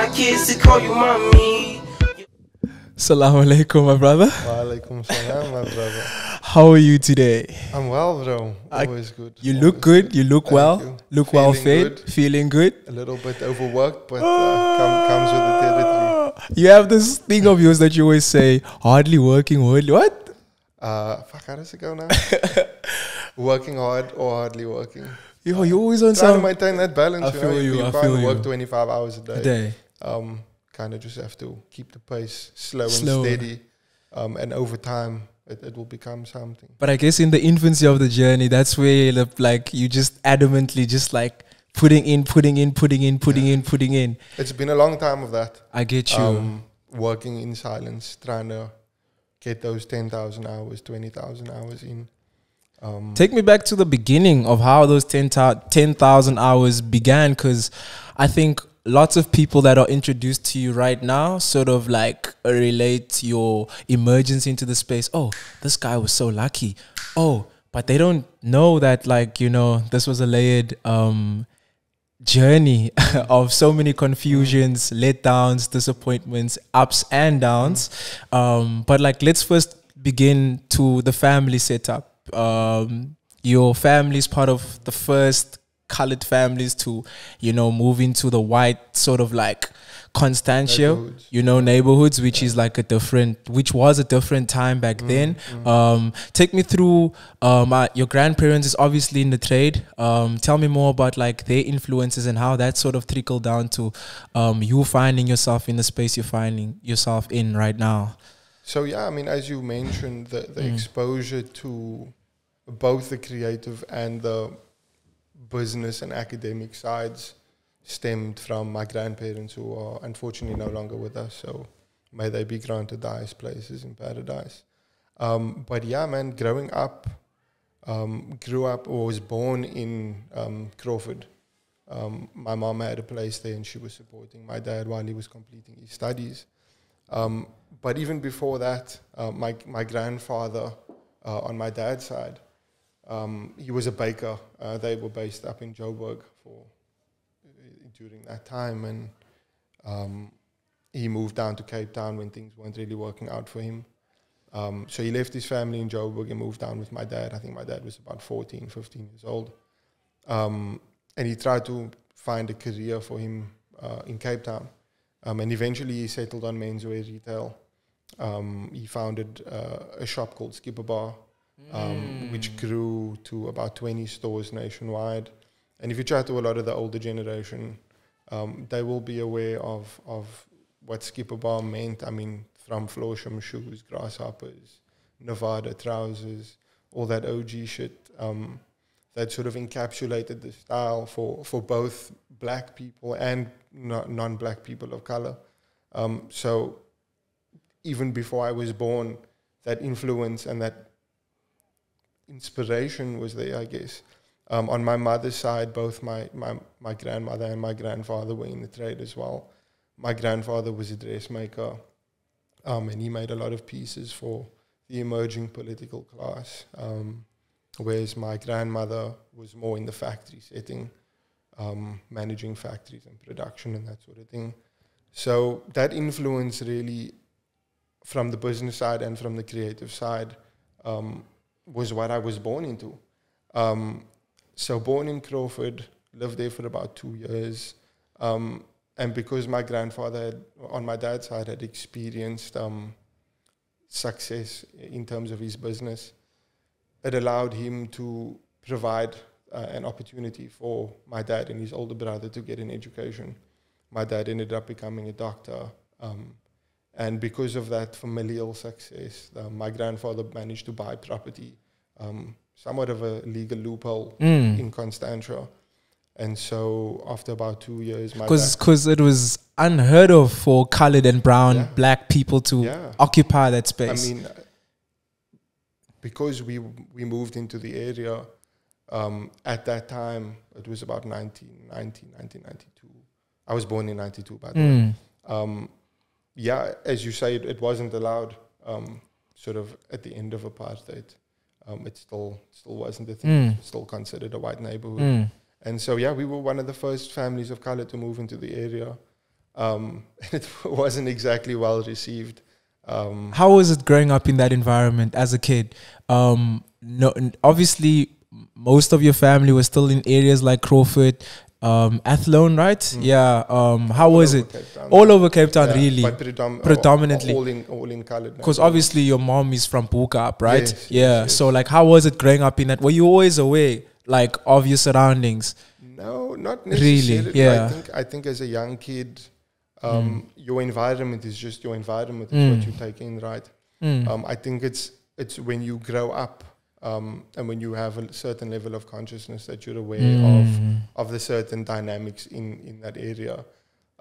my kids to call you mommy. Assalamu alaikum, my brother. Walaikum salam, my brother. How are you today? I'm well, bro. I- Always good. You Always look good. You look Thank well. you. Look well Feeling fed. good. Feeling good. A little bit overworked, but uh, come, comes with the territory. You have this thing of yours that you always say, hardly working, hardly what? Uh, fuck, how does it go now? working hard or hardly working. Yo, you always on Trying to maintain that balance. I feel you know? feel you, You I can't feel work you. 25 hours a day. day. Um, kind of just have to keep the pace slow, Slow. and steady. Um, and over time, it, it will become something. But I guess in the infancy of the journey, that's where the, like you just adamantly just like putting in, putting in, putting in, putting in, putting in. It's been a long time of that. I get you. um, working in silence, trying to get those 10,000 hours, 20,000 hours in. Um, Take me back to the beginning of how those 10,000 10,000 hours began because I think lots of people that are introduced to you right now sort of like relate your emergence into the space. Oh, this guy was so lucky. Oh, but they don't know that like, you know, this was a layered um journey of so many confusions, letdowns, disappointments, ups and downs. Um, but like, let's first begin to the family setup. Um, your family is part of the first colored families to, you know, move into the white sort of like Constantia, you know, neighborhoods, which is like a different, which was a different time back then. Um, take me through. Um, uh, your grandparents is obviously in the trade. Um, tell me more about like their influences and how that sort of trickled down to um, you finding yourself in the space you're finding yourself in right now. so, yeah, I mean, as you mentioned, the, the Mm. exposure to both the creative and the business and academic sides stemmed from my grandparents who are unfortunately no longer with us. So, may they be granted the highest places in paradise. Um, but yeah, man, growing up, um, grew up or was born in um, Crawford. Um, my mom had a place there and she was supporting my dad while he was completing his studies. Um, but even before that, uh, my, my grandfather uh, on my dad's side, um, he was a baker. Uh, they were based up in Joburg for during that time, and um, he moved down to Cape Town when things weren't really working out for him. Um, so he left his family in Joburg and moved down with my dad. I think my dad was about 14, 15 years old. Um, and he tried to find a career for him uh, in Cape Town. Um, and eventually he settled on menswear retail. Um, he founded uh, a shop called Skipper Bar, um, which grew to about 20 stores nationwide. And if you chat to a lot of the older generation, um, they will be aware of, of what Skipper Bar meant. I mean, from Florsheim shoes, grasshoppers, Nevada trousers, all that OG shit um, that sort of encapsulated the style for, for both black people and no, non-black people of color. Um, so even before I was born, that influence and that inspiration was there, I guess. Um, on my mother's side, both my, my, my grandmother and my grandfather were in the trade as well. My grandfather was a dressmaker, um, and he made a lot of pieces for the emerging political class. Um, whereas my grandmother was more in the factory setting, um, managing factories and production and that sort of thing. So that influence really, from the business side and from the creative side, um, was what I was born into. Um, so born in Crawford, lived there for about two years, um, and because my grandfather, had, on my dad's side, had experienced um, success in terms of his business, it allowed him to provide uh, an opportunity for my dad and his older brother to get an education. My dad ended up becoming a doctor. Um, and because of that familial success, uh, my grandfather managed to buy property, um, somewhat of a legal loophole Mm. in Constantia. And so after about two years, Because because it was unheard of for colored and brown Yeah. black people to Yeah. occupy that space. I mean, because we we moved into the area um, at that time, it was about 1990, 1992. I was born in 92, by the way. Mm. Um, yeah, as you say, it, it wasn't allowed. Um, sort of at the end of apartheid, um, it still still wasn't a thing. Mm. Still considered a white neighborhood. Mm. And so, yeah, we were one of the first families of color to move into the area. um, it wasn't exactly well received. Um, How was it growing up in that environment as a kid? Um, no, obviously, most of your family was still in areas like Crawford, um, Athlone, right? Mm. Yeah. Um, how was it? over Cape Town. All over Cape Town, Yeah, really? predom- predominantly. all in all in colored. Because obviously your mom is from Bo-Kaap, right? Yes, yeah. yes. So like, how was it growing up in that? Were you always aware, like, of your surroundings? No, not Really, yeah. I think I think as a young kid, um, your environment is just your environment. It's Mm. what you take in, right? Mm. Um, I think it's it's when you grow up um, and when you have a certain level of consciousness that you're aware of Mm. of the certain dynamics in in that area.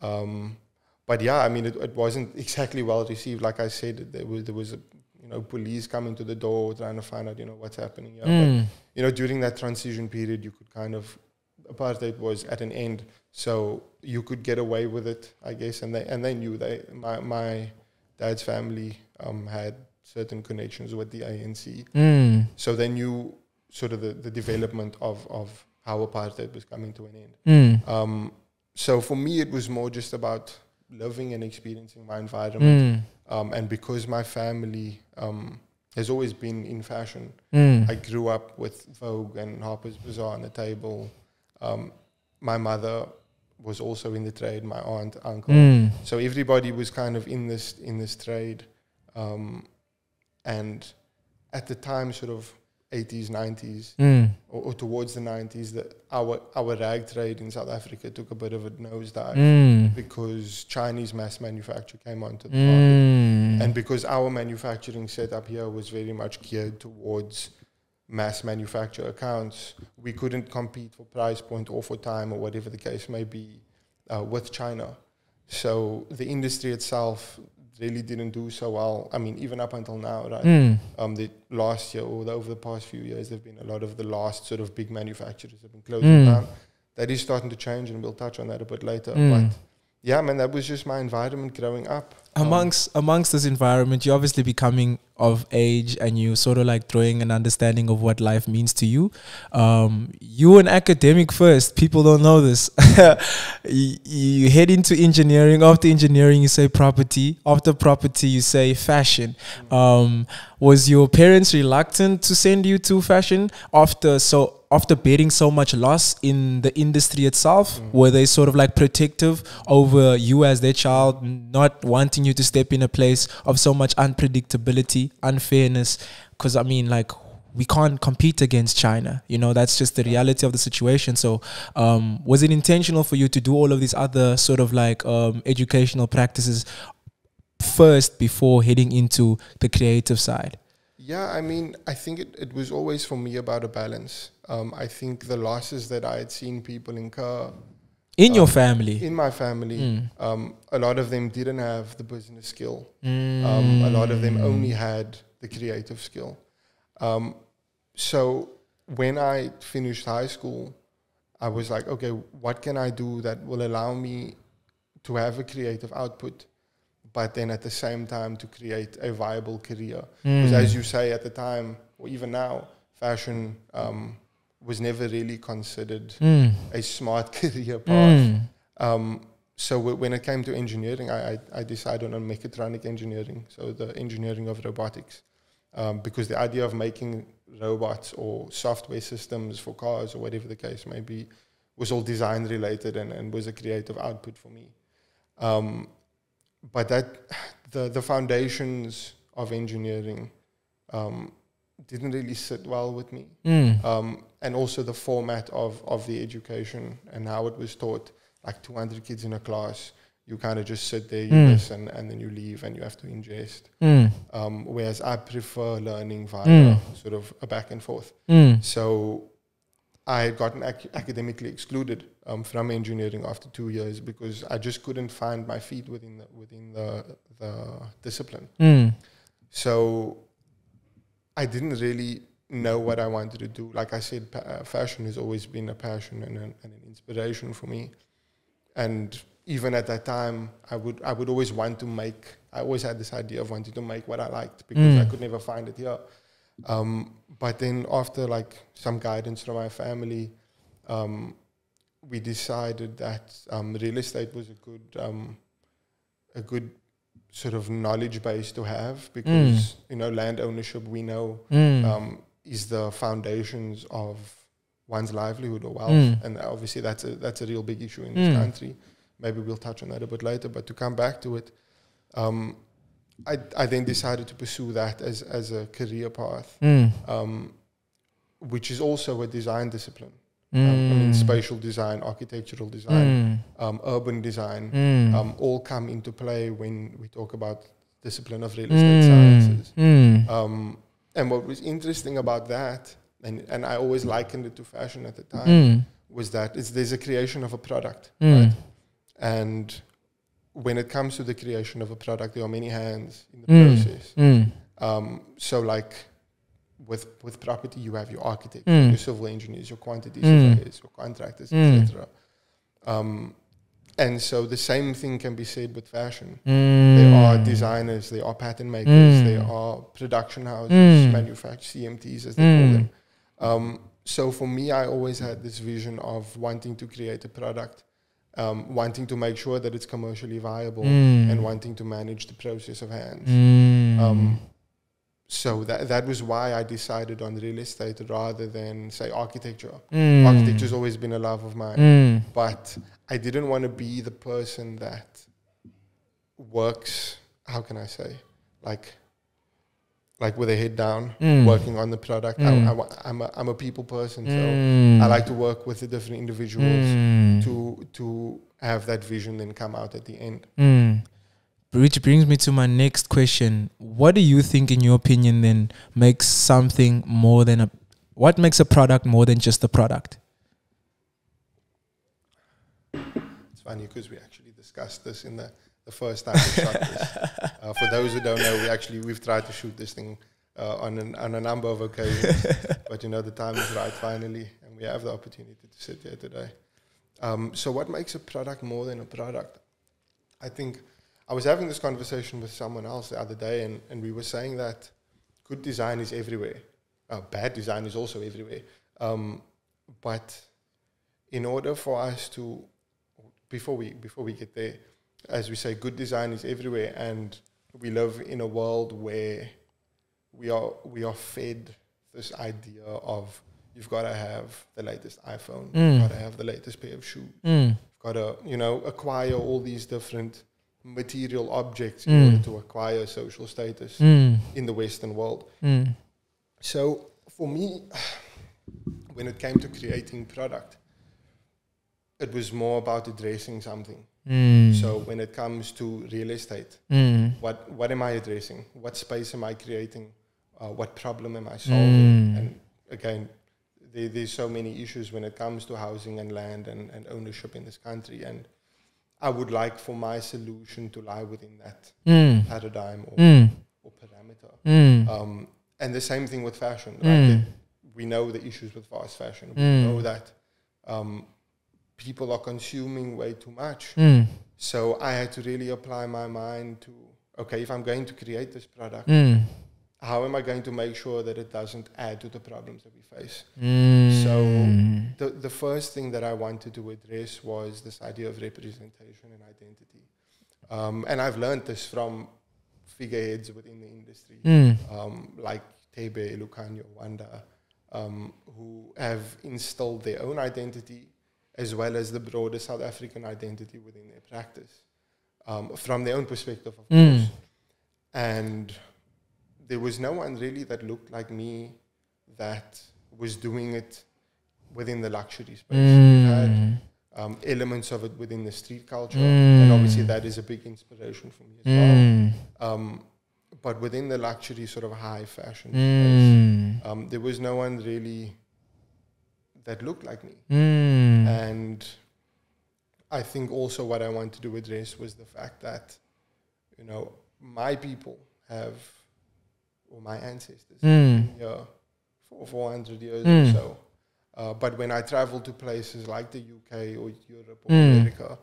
Um, but yeah, I mean, it, it wasn't exactly well received. Like I said, there was there was a, you know police coming to the door trying to find out you know what's happening. here. But Mm. you know, during that transition period, you could kind of apartheid was at an end, so you could get away with it, I guess. And they and they knew they my my dad's family um, had certain connections with the ANC, Mm. so then you sort of the, the development of of how apartheid was coming to an end. Mm. Um, so for me, it was more just about living and experiencing my environment, Mm. um, and because my family um, has always been in fashion. Mm. I grew up with Vogue and Harper's Bazaar on the table. Um, my mother was also in the trade. My aunt, uncle. Mm. So everybody was kind of in this in this trade, um, and at the time, sort of 80s, 90s, Mm. or, or towards the 90s, that our our rag trade in South Africa took a bit of a nosedive Mm. because Chinese mass manufacture came onto the market. Mm. And because our manufacturing setup here was very much geared towards mass manufacture accounts, we couldn't compete for price point or for time or whatever the case may be uh, with China. So the industry itself really didn't do so well. I mean, even up until now, right? Mm. Um, the last year or the, over the past few years, there've been a lot of the last sort of big manufacturers have been closing Mm. down. That is starting to change, and we'll touch on that a bit later. Mm. But yeah, man, that was just my environment growing up. Um, amongst amongst this environment you're obviously becoming of age and you sort of like throwing an understanding of what life means to you. Um you an academic first. People don't know this. You, you head into engineering. After engineering you say property. After property you say fashion. Um was your parents reluctant to send you to fashion after so after bearing so much loss in the industry itself were they sort of like protective over you as their child not wanting you to step in a place of so much unpredictability unfairness? Because i mean like we can't compete against china you know that's just the reality of the situation. So um, was it intentional for you to do all of these other sort of like um, educational practices first before heading into the creative side Yeah, I mean, I think it, it was always for me about a balance. Um, I think the losses that I had seen people incur in your Um, family in my family, Mm. um, a lot of them didn't have the business skill. Um, a lot of them Mm. only had the creative skill. Um, so when I finished high school, I was like, okay, what can I do that will allow me to have a creative output, but then at the same time to create a viable career? Because Mm. as you say at the time, or even now, fashion um, was never really considered Mm. a smart career path. Mm. Um, so w- when it came to engineering, I, I, I decided on mechatronic engineering, so the engineering of robotics, um, because the idea of making robots or software systems for cars or whatever the case may be was all design related and, and was a creative output for me. Um, but that the the foundations of engineering um, didn't really sit well with me Mm. um, and also the format of, of the education and how it was taught like 200 kids in a class you kind of just sit there you Mm. listen and then you leave and you have to ingest Mm. um, whereas i prefer learning via Mm. sort of a back and forth Mm. so i had gotten ac- academically excluded um, from engineering after two years because i just couldn't find my feet within the, within the, the discipline Mm. so I didn't really know what I wanted to do. Like I said, pa- uh, fashion has always been a passion and an, and an inspiration for me. And even at that time, I would I would always want to make. I always had this idea of wanting to make what I liked because I Mm. could never find it here. Um, but then after like some guidance from my family, um, we decided that um, real estate was a good um, a good sort of knowledge base to have because you know land ownership we know Mm. um, is the foundations of one's livelihood or wealth, Mm. and obviously that's a that's a real big issue in this Mm. country. Maybe we'll touch on that a bit later. But to come back to it, um, I I then decided to pursue that as as a career path, Mm. um, which is also a design discipline. Um, I mean, Mm. spatial design, architectural design, Mm. um, urban design, Mm. um, all come into play when we talk about discipline of real estate sciences. Mm. Um, and what was interesting about that, and, and I always likened it to fashion at the time, Mm. was that it's, there's a creation of a product, Mm. right? And when it comes to the creation of a product, there are many hands in the Mm. process. Mm. Um, so, like with with property, you have your architect, Mm. your civil engineers, your quantity Mm. surveyors, your contractors, Mm. etc. Um, and so the same thing can be said with fashion. Mm. There are designers, there are pattern makers, Mm. there are production houses, Mm. manufacturers, CMTs as they call Mm. them. Um, so for me, I always had this vision of wanting to create a product, um, wanting to make sure that it's commercially viable, Mm. and wanting to manage the process of hands. Mm. Um, so that that was why I decided on real estate rather than say architecture. Mm. Architecture's always been a love of mine Mm. but I didn't want to be the person that works. How can I say, like, like with a head down, Mm. working on the product. I, I, I'm a I'm a people person, so Mm. I like to work with the different individuals Mm. to to have that vision then come out at the end. Which brings me to my next question. What do you think, in your opinion, then makes something more than a what makes a product more than just a product? It's funny because we actually discussed this in the, the first time we shot this. Uh, for those who don't know, we actually we've tried to shoot this thing uh, on an, on a number of occasions, but you know the time is right finally, and we have the opportunity to sit here today. Um, so, what makes a product more than a product? I think I was having this conversation with someone else the other day, and, and we were saying that good design is everywhere. Uh, bad design is also everywhere. Um, but in order for us to before we before we get there, as we say, good design is everywhere, and we live in a world where we are we are fed this idea of you've got to have the latest iPhone, Mm. you've got to have the latest pair of shoes, Mm. you've got to you know acquire all these different material objects in Mm. order to acquire social status Mm. in the Western world. Mm. So for me, when it came to creating product, it was more about addressing something. Mm. So when it comes to real estate, Mm. what what am I addressing? What space am I creating? Uh, what problem am I solving? Mm. And again, there, there's so many issues when it comes to housing and land and, and ownership in this country. And I would like for my solution to lie within that Mm. paradigm or, Mm. or parameter. Mm. Um, and the same thing with fashion. Mm. Right? We know the issues with fast fashion. We Mm. know that um, people are consuming way too much. Mm. So I had to really apply my mind to okay, if I'm going to create this product, Mm. How am I going to make sure that it doesn't add to the problems that we face? Mm. So the the first thing that I wanted to address was this idea of representation and identity. Um, and I've learned this from figureheads within the industry Mm. um, like Thebe, Lukhanyo, Wanda, um, who have instilled their own identity as well as the broader South African identity within their practice um, from their own perspective, of Mm. course. And there was no one really that looked like me that was doing it within the luxury space. We had Mm. um, elements of it within the street culture, and obviously that is a big inspiration for me as well. Mm. Um, but within the luxury sort of high fashion space, Mm. um, there was no one really that looked like me. Mm. And I think also what I wanted to address was the fact that, you know, my people have, or my ancestors, Mm. yeah, for 400 years Mm. or so. Uh, but when I travel to places like the UK or Europe or Mm. America,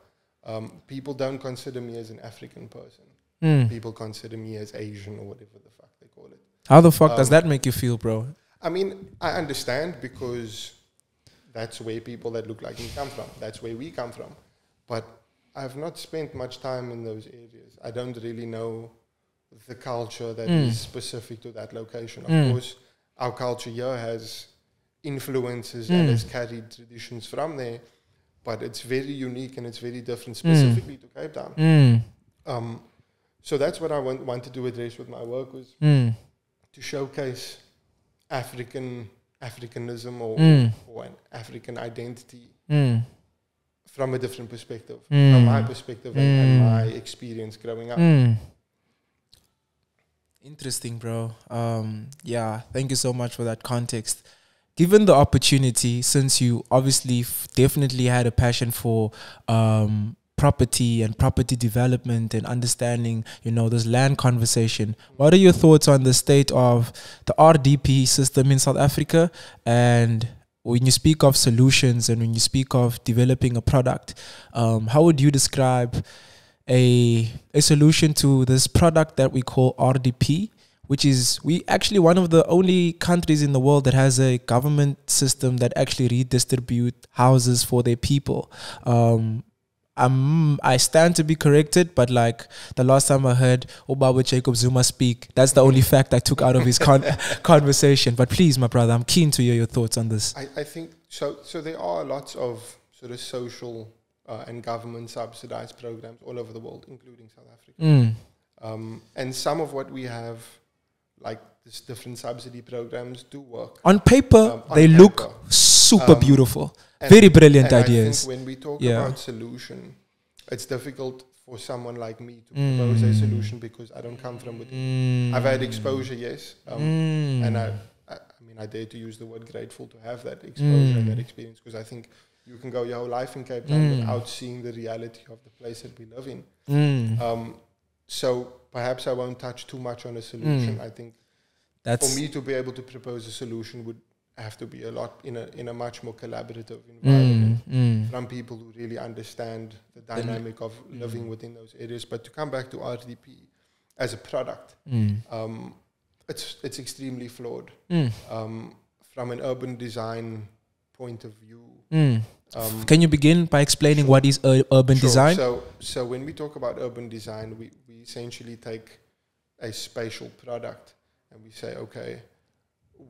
um, people don't consider me as an African person. Mm. People consider me as Asian or whatever the fuck they call it. How the fuck does Um, that make you feel, bro? I mean, I understand because that's where people that look like me come from. That's where we come from. But I've not spent much time in those areas. I don't really know the culture that is Mm. specific to that location. Of Mm. course, our culture here has influences and Mm. has carried traditions from there, but it's very unique and it's very different Mm. specifically to Cape Town. Mm. Um, so that's what I want, wanted to address with my work was Mm. to showcase African Africanism or, Mm. or an African identity Mm. from a different perspective, Mm. from my perspective and, and Mm. my experience growing up. Interesting, bro. Um, yeah, thank you so much for that context. Given the opportunity, since you obviously definitely had a passion for um, property and property development and understanding, you know, this land conversation, what are your thoughts on the state of the RDP system in South Africa? And when you speak of solutions and when you speak of developing a product, um, how would you describe a a solution to this product that we call RDP, which is we actually one of the only countries in the world that has a government system that actually redistribute houses for their people. Um, I'm, I stand to be corrected, but like the last time I heard Obama Jacob Zuma speak, that's the only fact I took out of his con- conversation. But please, my brother, I'm keen to hear your thoughts on this. I, I think so. So there are lots of sort of social uh, and government subsidized programs all over the world, including South Africa. Mm, Um, and some of what we have, like this different subsidy programs, do work. on paper, Um, on they paper. look super Um, beautiful. Very brilliant ideas. when we talk Yeah. about solution, it's difficult for someone like me to propose a Mm. solution because I don't come from it. I've had exposure, yes, um, Mm. and I, I, I mean, I dare to use the word grateful to have that exposure and Mm. that experience because I think you can go your whole life in Cape Town Mm. without seeing the reality of the place that we live in. Mm. Um, so perhaps I won't touch too much on a solution. Mm. I think That's for me to be able to propose a solution would have to be a lot in a in a much more collaborative environment mm, mm. from people who really understand the dynamic of living within those areas. But to come back to RDP as a product, um, it's it's extremely flawed um, from an urban design point of view. Mm. Um, Can you begin by explaining sure. what is ur- urban Sure. design? So, so when we talk about urban design, we, we essentially take a spatial product and we say, okay,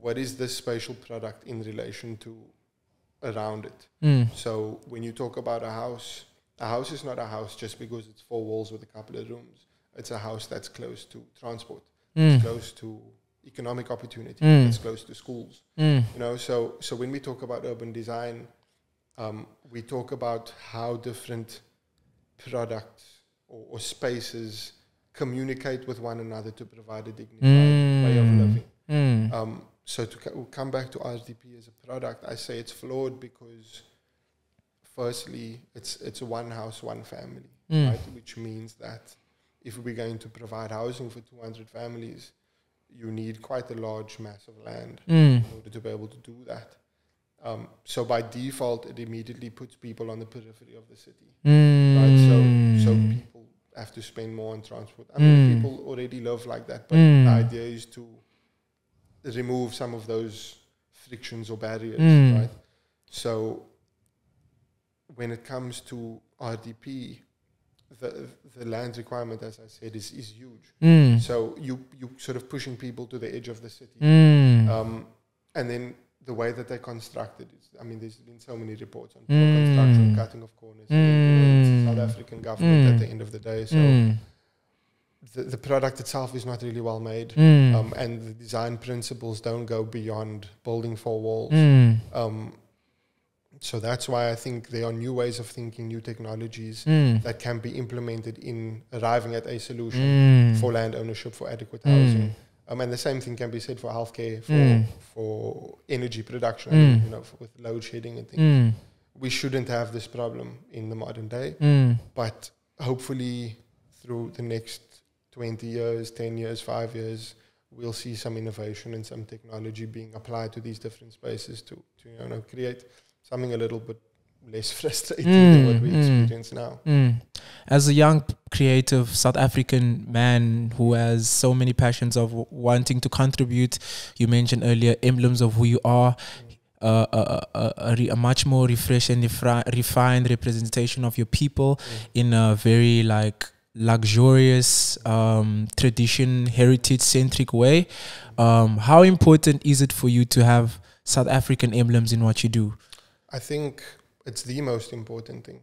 what is this spatial product in relation to around it? Mm. So when you talk about a house, a house is not a house just because it's four walls with a couple of rooms. It's a house that's close to transport, Mm. it's close to economic opportunity, Mm. it's close to schools. Mm. You know, so so when we talk about urban design, um, we talk about how different products or, or spaces communicate with one another to provide a dignified way of Mm. living. Mm. Um, so to co- we'll come back to RDP as a product, I say it's flawed because, firstly, it's it's one house, one family, Mm. right? Which means that if we're going to provide housing for 200 families, you need quite a large mass of land Mm. in order to be able to do that. Um, so by default, it immediately puts people on the periphery of the city, right? So so Mm. people have to spend more on transport. I mean, Mm. people already live like that, but Mm. the idea is to remove some of those frictions or barriers, Mm. right? So when it comes to RDP, the the land requirement, as I said, is is huge. Mm. So you you sort of pushing people to the edge of the city. Mm. Um, and then the way that they constructed is, I mean, there's been so many reports on poor construction, Mm. cutting of corners. You it's the Mm. South African government Mm. at the end of the day. So Mm. the, the product itself is not really well made. Mm. Um, and the design principles don't go beyond building four walls. Mm. Um, so that's why I think there are new ways of thinking, new technologies Mm. that can be implemented in arriving at a solution Mm. for land ownership, for adequate Mm. Um, and the same thing can be said for healthcare, for Mm. for energy production. Mm. you know, for, with load shedding and things. Mm. We shouldn't have this problem in the modern day, Mm. but hopefully through the next 20 years, 10 years, five years, we'll see some innovation and some technology being applied to these different spaces to, to you know, create something a little bit less frustrating than what we Mm, mm. experience now. Mm. As a young, creative South African man who has so many passions of wanting to contribute, you mentioned earlier emblems of who you are. Uh, a, a, a a much more refreshed and refined representation of your people in a very like luxurious um, tradition heritage centric way um, how important is it for you to have south african emblems in what you do I think it's the most important thing.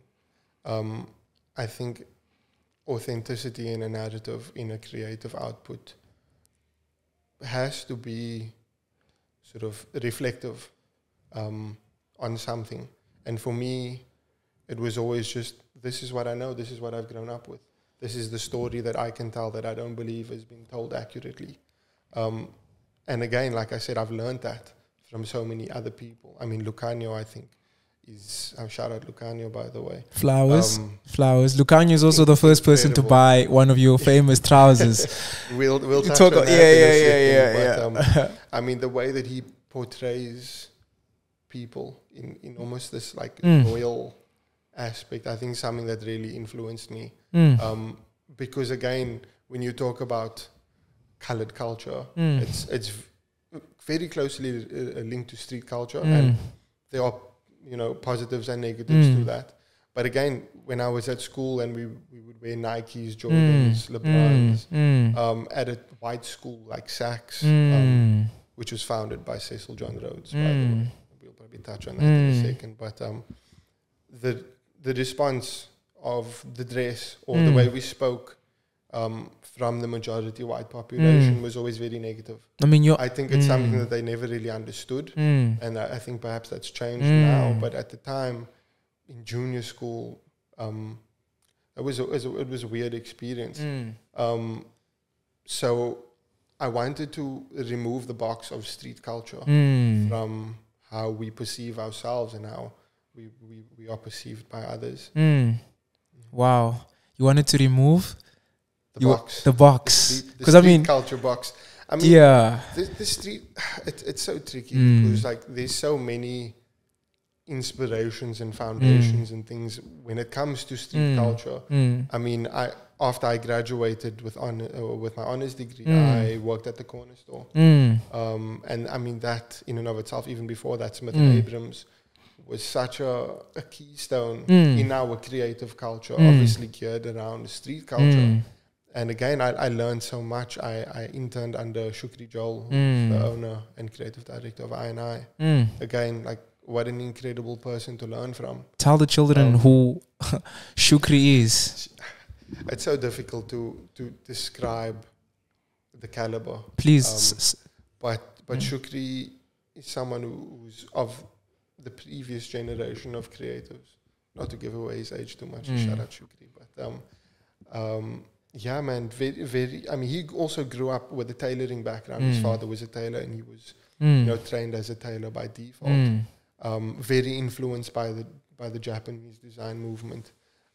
Um, I think authenticity in a narrative, in a creative output, has to be sort of reflective um, on something. And for me, it was always just this is what I know, this is what I've grown up with. This is the story that I can tell that I don't believe has been told accurately. Um, and again, like I said, I've learned that from so many other people. I mean, Lukhanyo, I think, is. Um, shout out Lukhanyo, by the way. flowers Um, flowers Lukhanyo is also the first person to buy one of your famous trousers we'll we'll touch talk- on yeah, in a yeah, yeah, but, yeah, Um, I mean, the way that he portrays people in, in almost this like Mm. royal aspect, I think something that really influenced me. Mm. Um, because again, when you talk about colored culture, Mm. it's it's very closely uh, linked to street culture, Mm. and there are you know positives and negatives to Mm. that. But again, when I was at school and we, we would wear Nikes, Jordans, Mm. LeBrons, Mm. um, at a white school like SACS, Mm. um, which was founded by Cecil John Rhodes. By the way, Mm. we'll probably touch on that in a Mm. second. But um, the the response of the dress or the Mm. way we spoke um, from the majority white population Mm. was always very negative. I mean, you're. I think it's something Mm. that they never really understood, Mm. and I, I think perhaps that's changed Mm. now. But at the time, in junior school, um, it was a, it was a, it was a weird experience. Mm. Um, so I wanted to remove the box of street culture Mm. from how we perceive ourselves and how we, we, we are perceived by others. Mm. Wow. You wanted to remove The You- box. the box. Because I street mean, culture box. I mean, yeah. the, the street, it, it's so tricky Mm. because like there's so many inspirations and foundations and things when it comes to street Mm. culture. Mm. I mean, I after I graduated with on uh, with my honors degree, Mm. I worked at the corner store. Mm. Um, and I mean that in and of itself, even before that, Smith Mm. and Abrams was such a, a keystone Mm. in our creative culture, Mm. obviously geared around street culture. Mm. And again, I, I learned so much. I, I interned under Shukri Joel, Mm. the owner and creative director of INI. Mm. Again, like what an incredible person to learn from. Tell the children Um, who Shukri is. It's so difficult to to describe the caliber. Please. um, But but Mm. Shukri is someone who- who's of the previous generation of creatives. Not to give away his age too much. Mm. Shout out Shukri. But um, um, yeah, man, very very. I mean, he also grew up with a tailoring background. His Mm. father was a tailor, and he was mm. you know trained as a tailor by default. Mm. Um, very influenced by the by the Japanese design movement.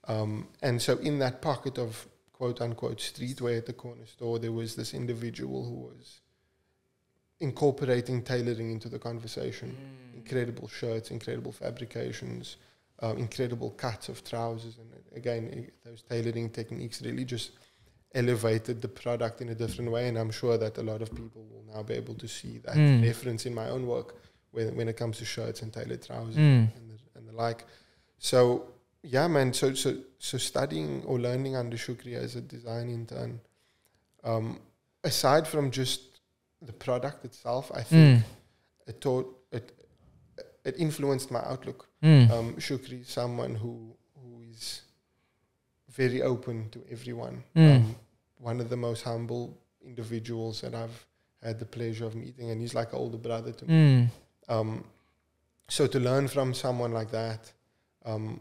Um, and so, in that pocket of quote unquote streetwear at the corner store, there was this individual who was incorporating tailoring into the conversation. Incredible shirts, incredible fabrications, um, incredible cuts of trousers, and again, i- those tailoring techniques really just elevated the product in a different way. And I'm sure that a lot of people will now be able to see that Mm. reference in my own work when when it comes to shirts and tailored trousers Mm. and, the, and the like. So yeah, man. So so so studying or learning under Shukri as a design intern, um, aside from just the product itself, I think Mm. it taught it it influenced my outlook. Mm. Um, Shukri is someone who very open to everyone. Mm. Um, one of the most humble individuals that I've had the pleasure of meeting, and he's like an older brother to me. Mm. Um, so to learn from someone like that um,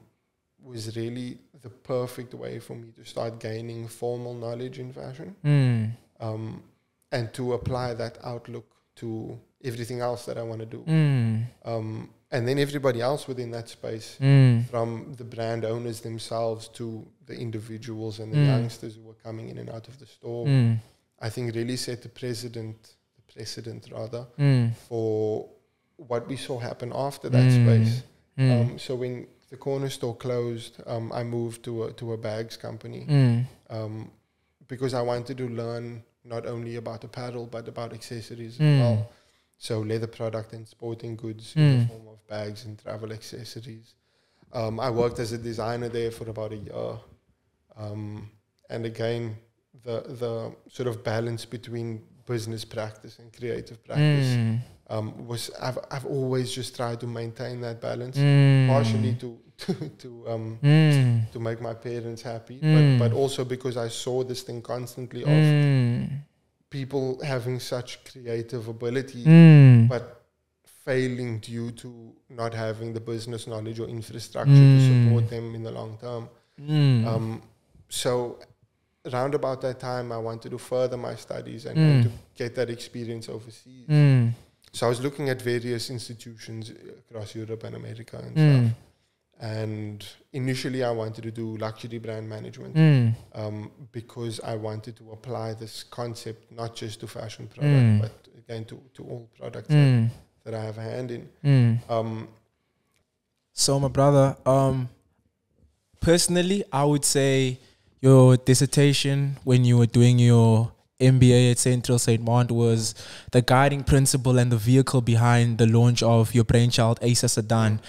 was really the perfect way for me to start gaining formal knowledge in fashion Mm. um, and to apply that outlook to everything else that I want to do. Mm. Um, and then everybody else within that space, Mm. from the brand owners themselves to the individuals and the Mm. youngsters who were coming in and out of the store, Mm. I think really set the precedent, the precedent rather, Mm. for what we saw happen after that Mm. space. Um, so when the corner store closed, um, I moved to a, to a bags company um, because I wanted to learn not only about apparel but about accessories Mm. as well. so leather product and sporting goods in the Mm. form of bags and travel accessories. Um, I worked as a designer there for about a year, um, and again, the the sort of balance between business practice and creative practice Mm. um, was I've I've always just tried to maintain that balance, Mm. partially to to to um Mm. to make my parents happy, Mm. but but also because I saw this thing constantly of Mm. people having such creative ability, Mm. but failing due to not having the business knowledge or infrastructure to support them in the long term. Um, so around about that time, I wanted to further my studies and, and Mm. to get that experience overseas. Mm. So I was looking at various institutions across Europe and America and Mm. stuff. And initially, I wanted to do luxury brand management Mm. um, because I wanted to apply this concept not just to fashion product, Mm. but again to, to all products that, Mm. that I have a hand in. Mm. Um, So, my brother, um, personally, I would say your dissertation when you were doing your MBA at Central St. Martin's was the guiding principle and the vehicle behind the launch of your brainchild, Asa Sadan.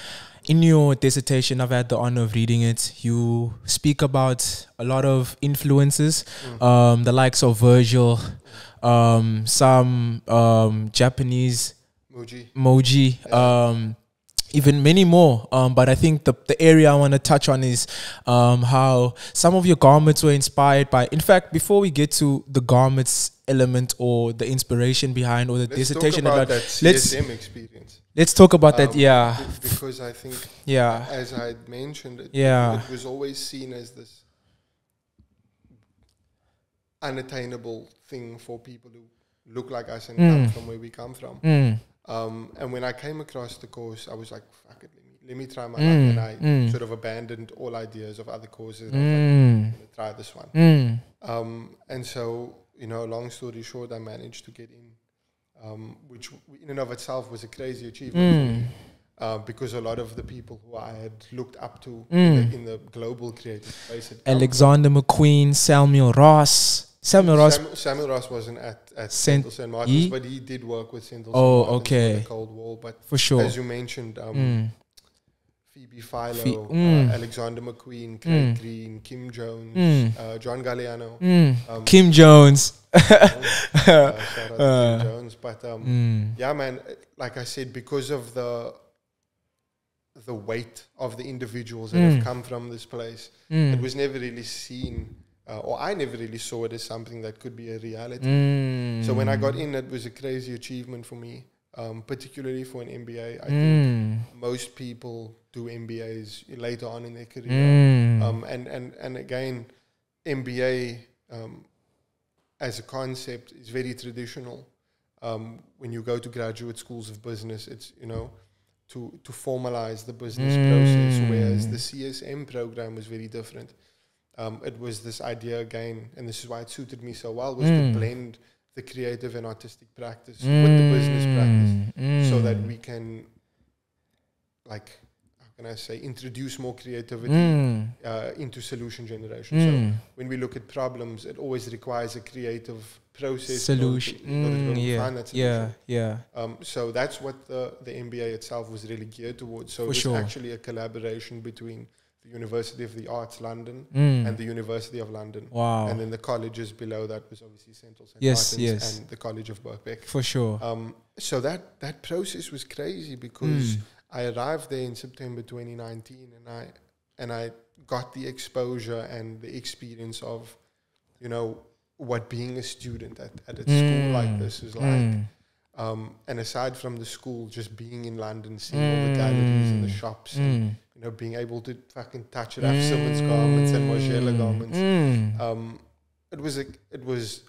In your dissertation, I've had the honor of reading it. You speak about a lot of influences, um, the likes of Virgil, um, some um, Japanese Muji. Moji, um, even many more. Um, but I think the, the area I want to touch on is um, how some of your garments were inspired by. In fact, before we get to the garments element or the inspiration behind or the Let's dissertation talk about about, that let's experience. Let's talk about that. Um, Yeah, Because I think, yeah, as I mentioned, it, Yeah. it was always seen as this unattainable thing for people who look like us and come Mm. from where we come from. mm, Um, and when I came across the course, I was like, fuck it, let me, let me try my Mm, luck. And I mm. sort of abandoned all ideas of other courses. And like, mm, try this one. mm, Um, and so, you know, long story short, I managed to get in, um, which w- in and of itself was a crazy achievement mm. Uh, because a lot of the people who I had looked up to Mm. in, the, in the global creative space Alexander McQueen, Samuel Ross, Samuel Ross. Samuel, Samuel Ross wasn't at, at Saint- St. Martin's, but he did work with Oh, St. Martin's okay. the Cold Wall. But for sure. as you mentioned, um, Mm, Phoebe Philo, Phe- mm. uh, Alexander McQueen, Craig Mm. Green, Kim Jones, Mm. uh, John Galliano. mm. Um, Kim Jones. uh, shout out Uh, Kim Jones. But um, Mm, yeah, man, like I said, because of the the weight of the individuals that Mm. have come from this place, mm, it was never really seen, uh, or I never really saw it as something that could be a reality. mm, So when I got in, it was a crazy achievement for me, um, particularly for an MBA. I think mm, most people do MBAs later on in their career. mm, Um, and, and, and again, MBA um, as a concept is very traditional. Um, when you go to graduate schools of business, it's, you know, to, to formalize the business process, whereas Mm. the CSM program was very different. Um, it was this idea again, and this is why it suited me so well, was Mm. to blend the creative and artistic practice with the business practice so that mm, we can, like, can I say, introduce more creativity mm, uh, into solution generation. So mm, when we look at problems, it always requires a creative process. in order to- solution. in order to Mm, find yeah, that yeah, yeah. Um, so that's what the, the MBA itself was really geared towards. So For it was sure. actually a collaboration between the University of the Arts London Mm. and the University of London. Wow. And then the colleges below that was obviously Central St. Yes, Martin's yes. and the College of Birkbeck. For sure. Um, so that that process was crazy because Mm. I arrived there in September 2019, and I and I got the exposure and the experience of, you know, what being a student at, at a school like Mm. this is like. Mm. Um, and aside from the school, just being in London, seeing all the galleries and the Mm. shops, and Mm. you know, being able to fucking touch Raf Simons garments and Margiela Mm. garments. Mm. Um, it was a, it was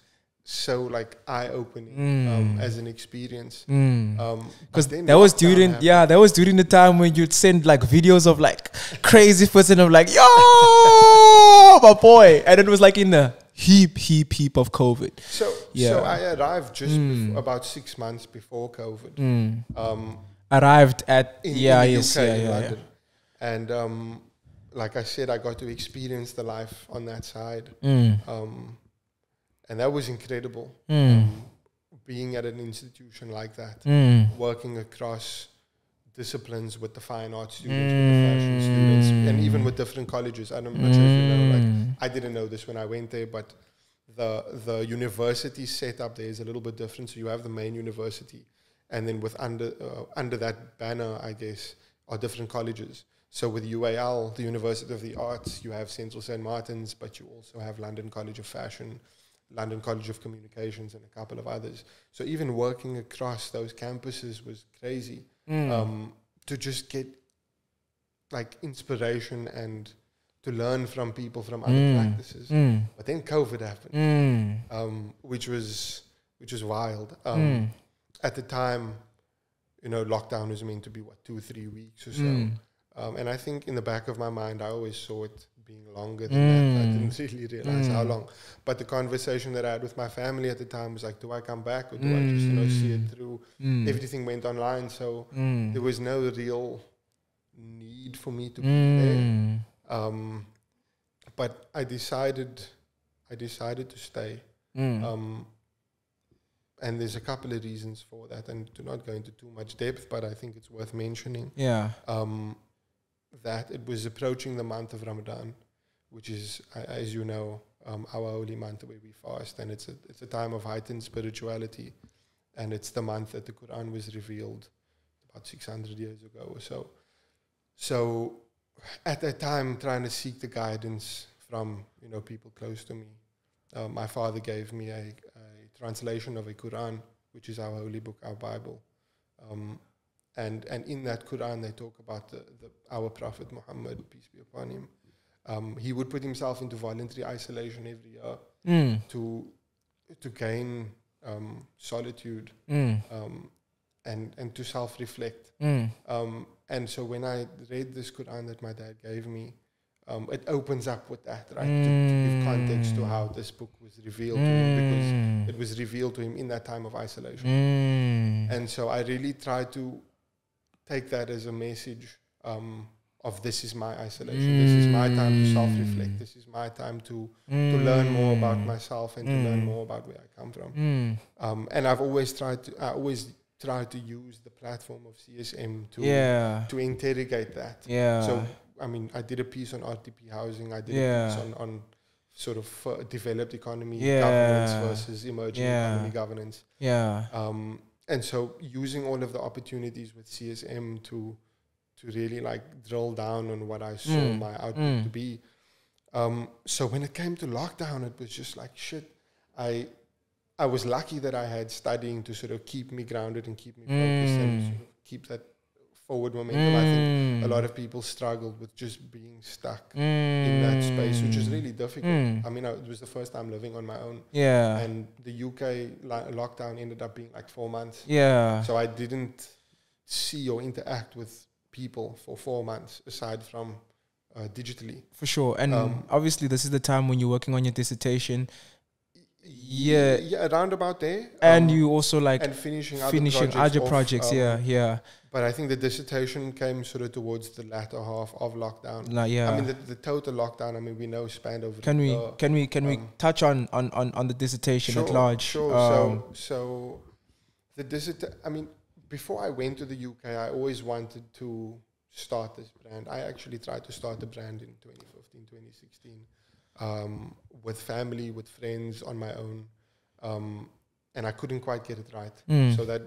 so like eye opening um, Mm. as an experience. Mm. Um, Because that was during happened. yeah that was during the time when you'd send like videos of like crazy person of like yo my boy and it was like in the heap heap heap of COVID. So, Yeah. so I arrived just Mm. about six months before COVID. Mm. Um, Arrived at in, yeah in the yes UK, yeah yeah, yeah. London. And um, like I said, I got to experience the life on that side, Mm. um, and that was incredible. Mm. Being at an institution like that, Mm. working across disciplines with the fine arts students, with the fashion students, and even with different colleges. I'm not sure if you know, like Mm. I didn't know this when I went there, but the the university setup there is a little bit different. So you have the main university, and then with under uh, under that banner, I guess, are different colleges. So with UAL, the University of the Arts, you have Central St Martin's, but you also have London College of Fashion, London College of Communications, and a couple of others. So even working across those campuses was crazy Mm. um, to just get like inspiration and to learn from people from other Mm. practices. Mm. But then COVID happened, Mm. um, which was which was wild. Um, Mm. At the time, you know, lockdown was meant to be what two or three weeks or so. Mm. Um, and I think in the back of my mind, I always saw it being longer than that. I Mm. didn't really realize how Mm. long. But the conversation that I had with my family at the time was like, do I come back or do I just, you know, see it Mm. through? Mm. Everything went online. So Mm. there was no real need for me to be there. Mm. Um, but I decided, I decided to stay. Mm. Um, and there's a couple of reasons for that, and to not go into too much depth, but I think it's worth mentioning Yeah. um, that it was approaching the month of Ramadan, which is, as you know, um, our holy month where we fast, and it's a it's a time of heightened spirituality, and it's the month that the Quran was revealed about 600 years ago or so. So, at that time, trying to seek the guidance from you know people close to me, uh, my father gave me a, a translation of a Quran, which is our holy book, our Bible. Um, and and in that Quran they talk about the, the our Prophet Muhammad peace be upon him. Um, he would put himself into voluntary isolation every year Mm. to to gain um, solitude Mm. um, and and to self reflect. Mm. Um, and so when I read this Quran that my dad gave me, um, it opens up with that right to, to give context to Mm. how this book was revealed to him because Mm. it was revealed to him in that time of isolation. Mm. And so I really try to take that as a message um, of this is my isolation. This is my time to self reflect. Mm. This is my time to, to learn more about Mm. myself and to learn Mm. more about where I come from. Mm. Um, and I've always tried to, I always try to use the platform of CSM to, Yeah. to interrogate that. Yeah. So, I mean, I did a piece on RDP housing. I did a piece on, on sort of developed economy Yeah. governance versus emerging Yeah. economy governance. yeah. Um, and so using all of the opportunities with CSM to to really like drill down on what I saw Mm, my output mm. to be. Um, so when it came to lockdown, it was just like shit. I I was lucky that I had studying to sort of keep me grounded and keep me focused and Mm. sort of keep that forward momentum. I think a Mm. lot of people struggled with just being stuck in that space, which is really difficult. Mm. I mean, I, it was the first time living on my own, Yeah. and the UK lo- lockdown ended up being like four months. yeah. So I didn't see or interact with people for four months aside from uh, digitally. For sure. And Um, obviously, this is the time when you're working on your dissertation. Yeah. yeah, around about there. And um, you also like and finishing other finishing projects other off, projects. um, yeah. Yeah. But I think the dissertation came sort of towards the latter half of lockdown. Like, yeah. I mean, the, the total lockdown. I mean, we know spanned over. can we can we can we um, touch on, on, on, on the dissertation at large? Sure. Um, so, so the dissertation. I mean, before I went to the UK, I always wanted to start this brand. I actually tried to start the brand in 2015, 2016, um, with family, with friends, on my own, um, and I couldn't quite get it right. Mm. So that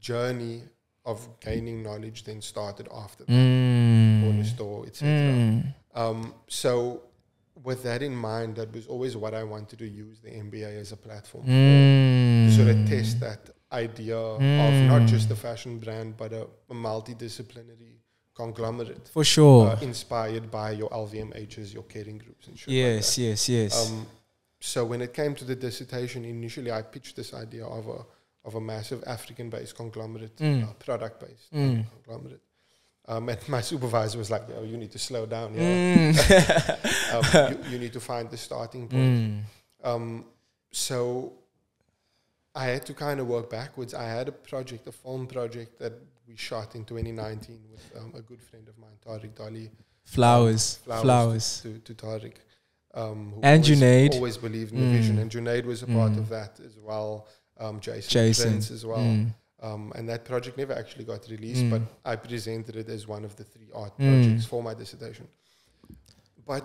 journey of gaining knowledge then started after that, Mm. corner store, etc. Mm. Um, so, with that in mind, that was always what I wanted to use the MBA as a platform for, to sort of Mm. test that idea of not just a fashion brand, but a, a multidisciplinary conglomerate For sure. uh, inspired by your LVMHs, your Kering groups, and shit. yes, that. yes, yes. Um, so when it came to the dissertation, initially I pitched this idea of a of a massive African-based conglomerate, Mm. uh, product-based Mm. conglomerate. Um, and my supervisor was like, "Yo, you need to slow down. Yeah, Mm. um, you, you need to find the starting point." Mm. Um, so I had to kind of work backwards. I had a project, a film project that we shot in 2019 with um, a good friend of mine, Tariq Dali. Flowers, Flowers flowers. To, to Tariq. Um, who And always, Junaid. always believed in the vision, Mm. and Junaid was a part Mm. of that as well. um, Jason, Jason. Prince as well. Mm. Um, and that project never actually got released, Mm. but I presented it as one of the three art Mm. projects for my dissertation. But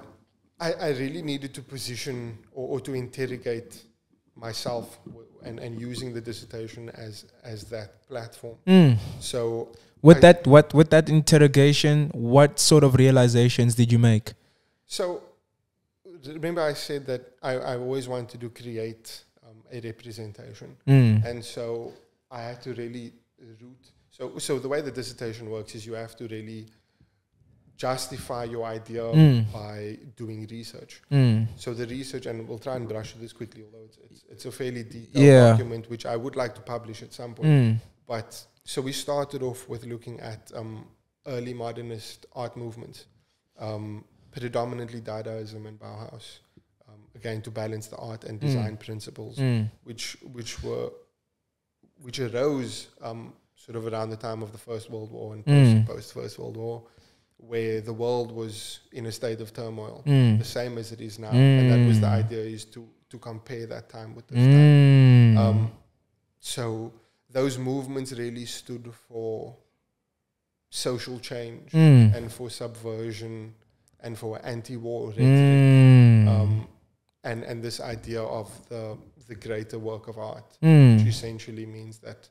I, I really needed to position or, or to interrogate myself w- and, and using the dissertation as, as that platform. Mm. So With I- that, what with that interrogation, what sort of realizations did you make? So remember, I said that I, I always wanted to create um, a representation, Mm. and so I had to really root. So, so the way the dissertation works is you have to really justify your idea Mm. by doing research. Mm. So the research, and we'll try and brush through this quickly, although it's, it's, it's a fairly detailed Yeah. document, which I would like to publish at some point. Mm. But so we started off with looking at um, early modernist art movements, um, predominantly Dadaism and Bauhaus, um, again to balance the art and Mm. design principles, Mm. which which were which arose um, sort of around the time of the First World War and Mm. post First World War, where the world was in a state of turmoil, Mm. the same as it is now, and that was the Mm. idea is to to compare that time with this time. Mm. Um, so those movements really stood for social change Mm. and for subversion and for anti-war rhetoric. Mm. Um, and, and this idea of the, the greater work of art, Mm. which essentially means that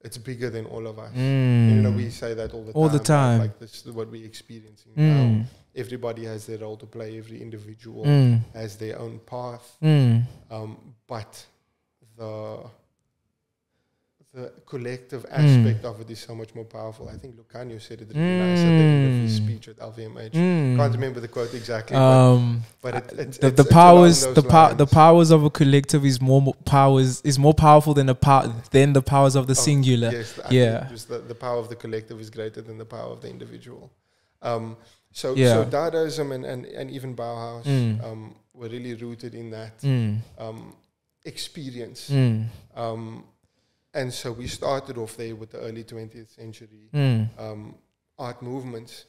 it's bigger than all of us. Mm. You know, we say that all the All time. the time. Like this is what we're experiencing Mm. now. Everybody has their role to play. Every individual Mm. has their own path. Mm. Um, but the the collective aspect of it is so much more powerful. I think Lukhanyo said it really nice at the end of his Mm. speech at LVMH. Mm. Can't remember the quote exactly, but, Um, but it, it's, the, it's, the it's powers the pow- the powers of a collective is more mo- powers is more powerful than the power than the powers of the Of- singular. Yes, the- Yeah. just the, the power of the collective is greater than the power of the individual. Um, so, Yeah. so Dadaism and, and, and even Bauhaus Mm. um, were really rooted in that Mm. um, experience. Mm. And so we started off there with the early 20th century Mm. um, art movements.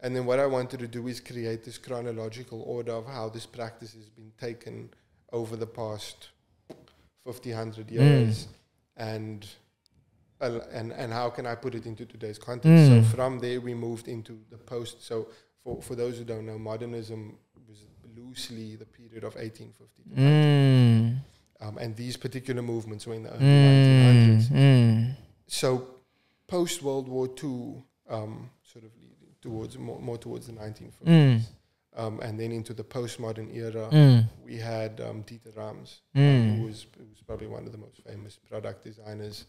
And then what I wanted to do is create this chronological order of how this practice has been taken over the past 50, 100 years. And, uh, and, and how can I put it into today's context? Mm. So from there, we moved into the post. So for, for those who don't know, modernism was loosely the period of 1850 to Mm. Um, and these particular movements were in the early Mm. 1900s. Mm. So, post World War II, um, sort of leading towards more, more towards the 1950s, Mm. um, and then into the postmodern era, Mm. we had um, Dieter Rams, Mm. who was who was probably one of the most famous product designers.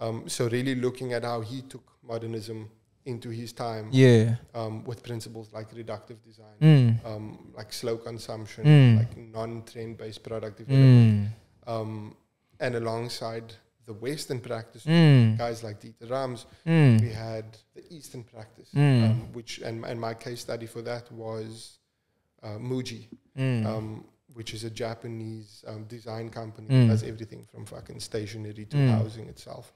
Um, so, really looking at how he took modernism into his time Yeah. um, with principles like reductive design, Mm. um, like slow consumption, Mm. like non-trend based product development. Mm. Um, and alongside the Western practice, Mm. guys like Dieter Rams, we Mm. had the Eastern practice, Mm. um, which and, and my case study for that was uh, Muji, Mm. um, which is a Japanese um, design company Mm. that does everything from fucking stationery to Mm. housing itself.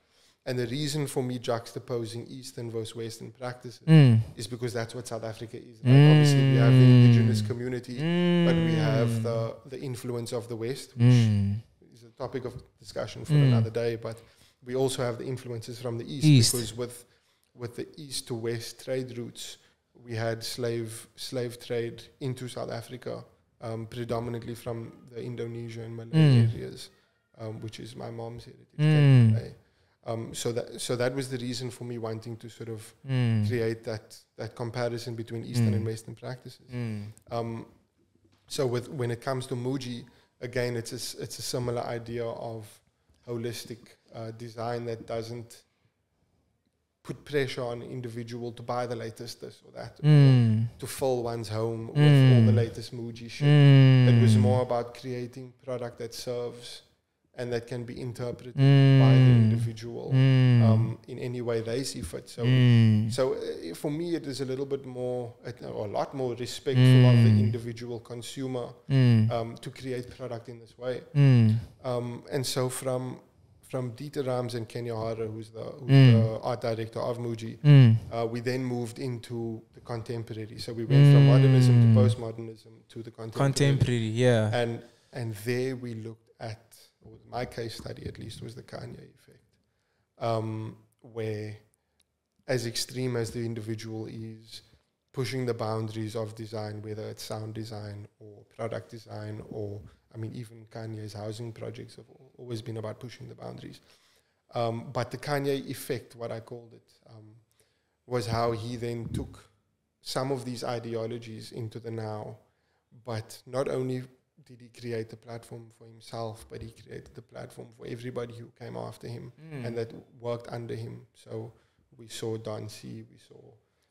And the reason for me juxtaposing Eastern versus Western practices is because that's what South Africa is. Right? Obviously, we have the indigenous Mm. community, but we have the, the influence of the West, which topic of discussion for Mm. another day. But we also have the influences from the east, East. because with with the east to west trade routes, we had slave slave trade into South Africa, um, predominantly from the Indonesia and Malay Mm. areas, um, which is my mom's heritage. Mm. Um, so that so that was the reason for me wanting to sort of Mm. create that that comparison between Eastern Mm. and Western practices. Mm. Um, so with when it comes to Muji, again, it's a, it's a similar idea of holistic uh, design that doesn't put pressure on individual to buy the latest this or that, or Mm. to fill one's home with all the Mm. latest Muji shit. Mm. It was more about creating product that serves and that can be interpreted by the Mm. individual Mm. um, in any way they see fit. So Mm. so uh, for me, it is a little bit more, uh, or a lot more respectful of the Mm. individual consumer Mm. um, to create product in this way. Mm. Um, and so from from Dieter Rams and Kenya Hara, who's the, who's Mm. the art director of Muji, Mm. uh, we then moved into the contemporary. So we went from modernism to Mm. postmodernism to the contemporary. Contemporary, yeah. And and there we looked at or my case study at least, was the Kanye effect, um, where as extreme as the individual is, pushing the boundaries of design, whether it's sound design or product design, or I mean, even Kanye's housing projects have always been about pushing the boundaries. Um, but the Kanye effect, what I called it, um, was how he then took some of these ideologies into the now, but not only did he create the platform for himself, but he created the platform for everybody who came after him Mm. and that worked under him. So we saw Don C, we saw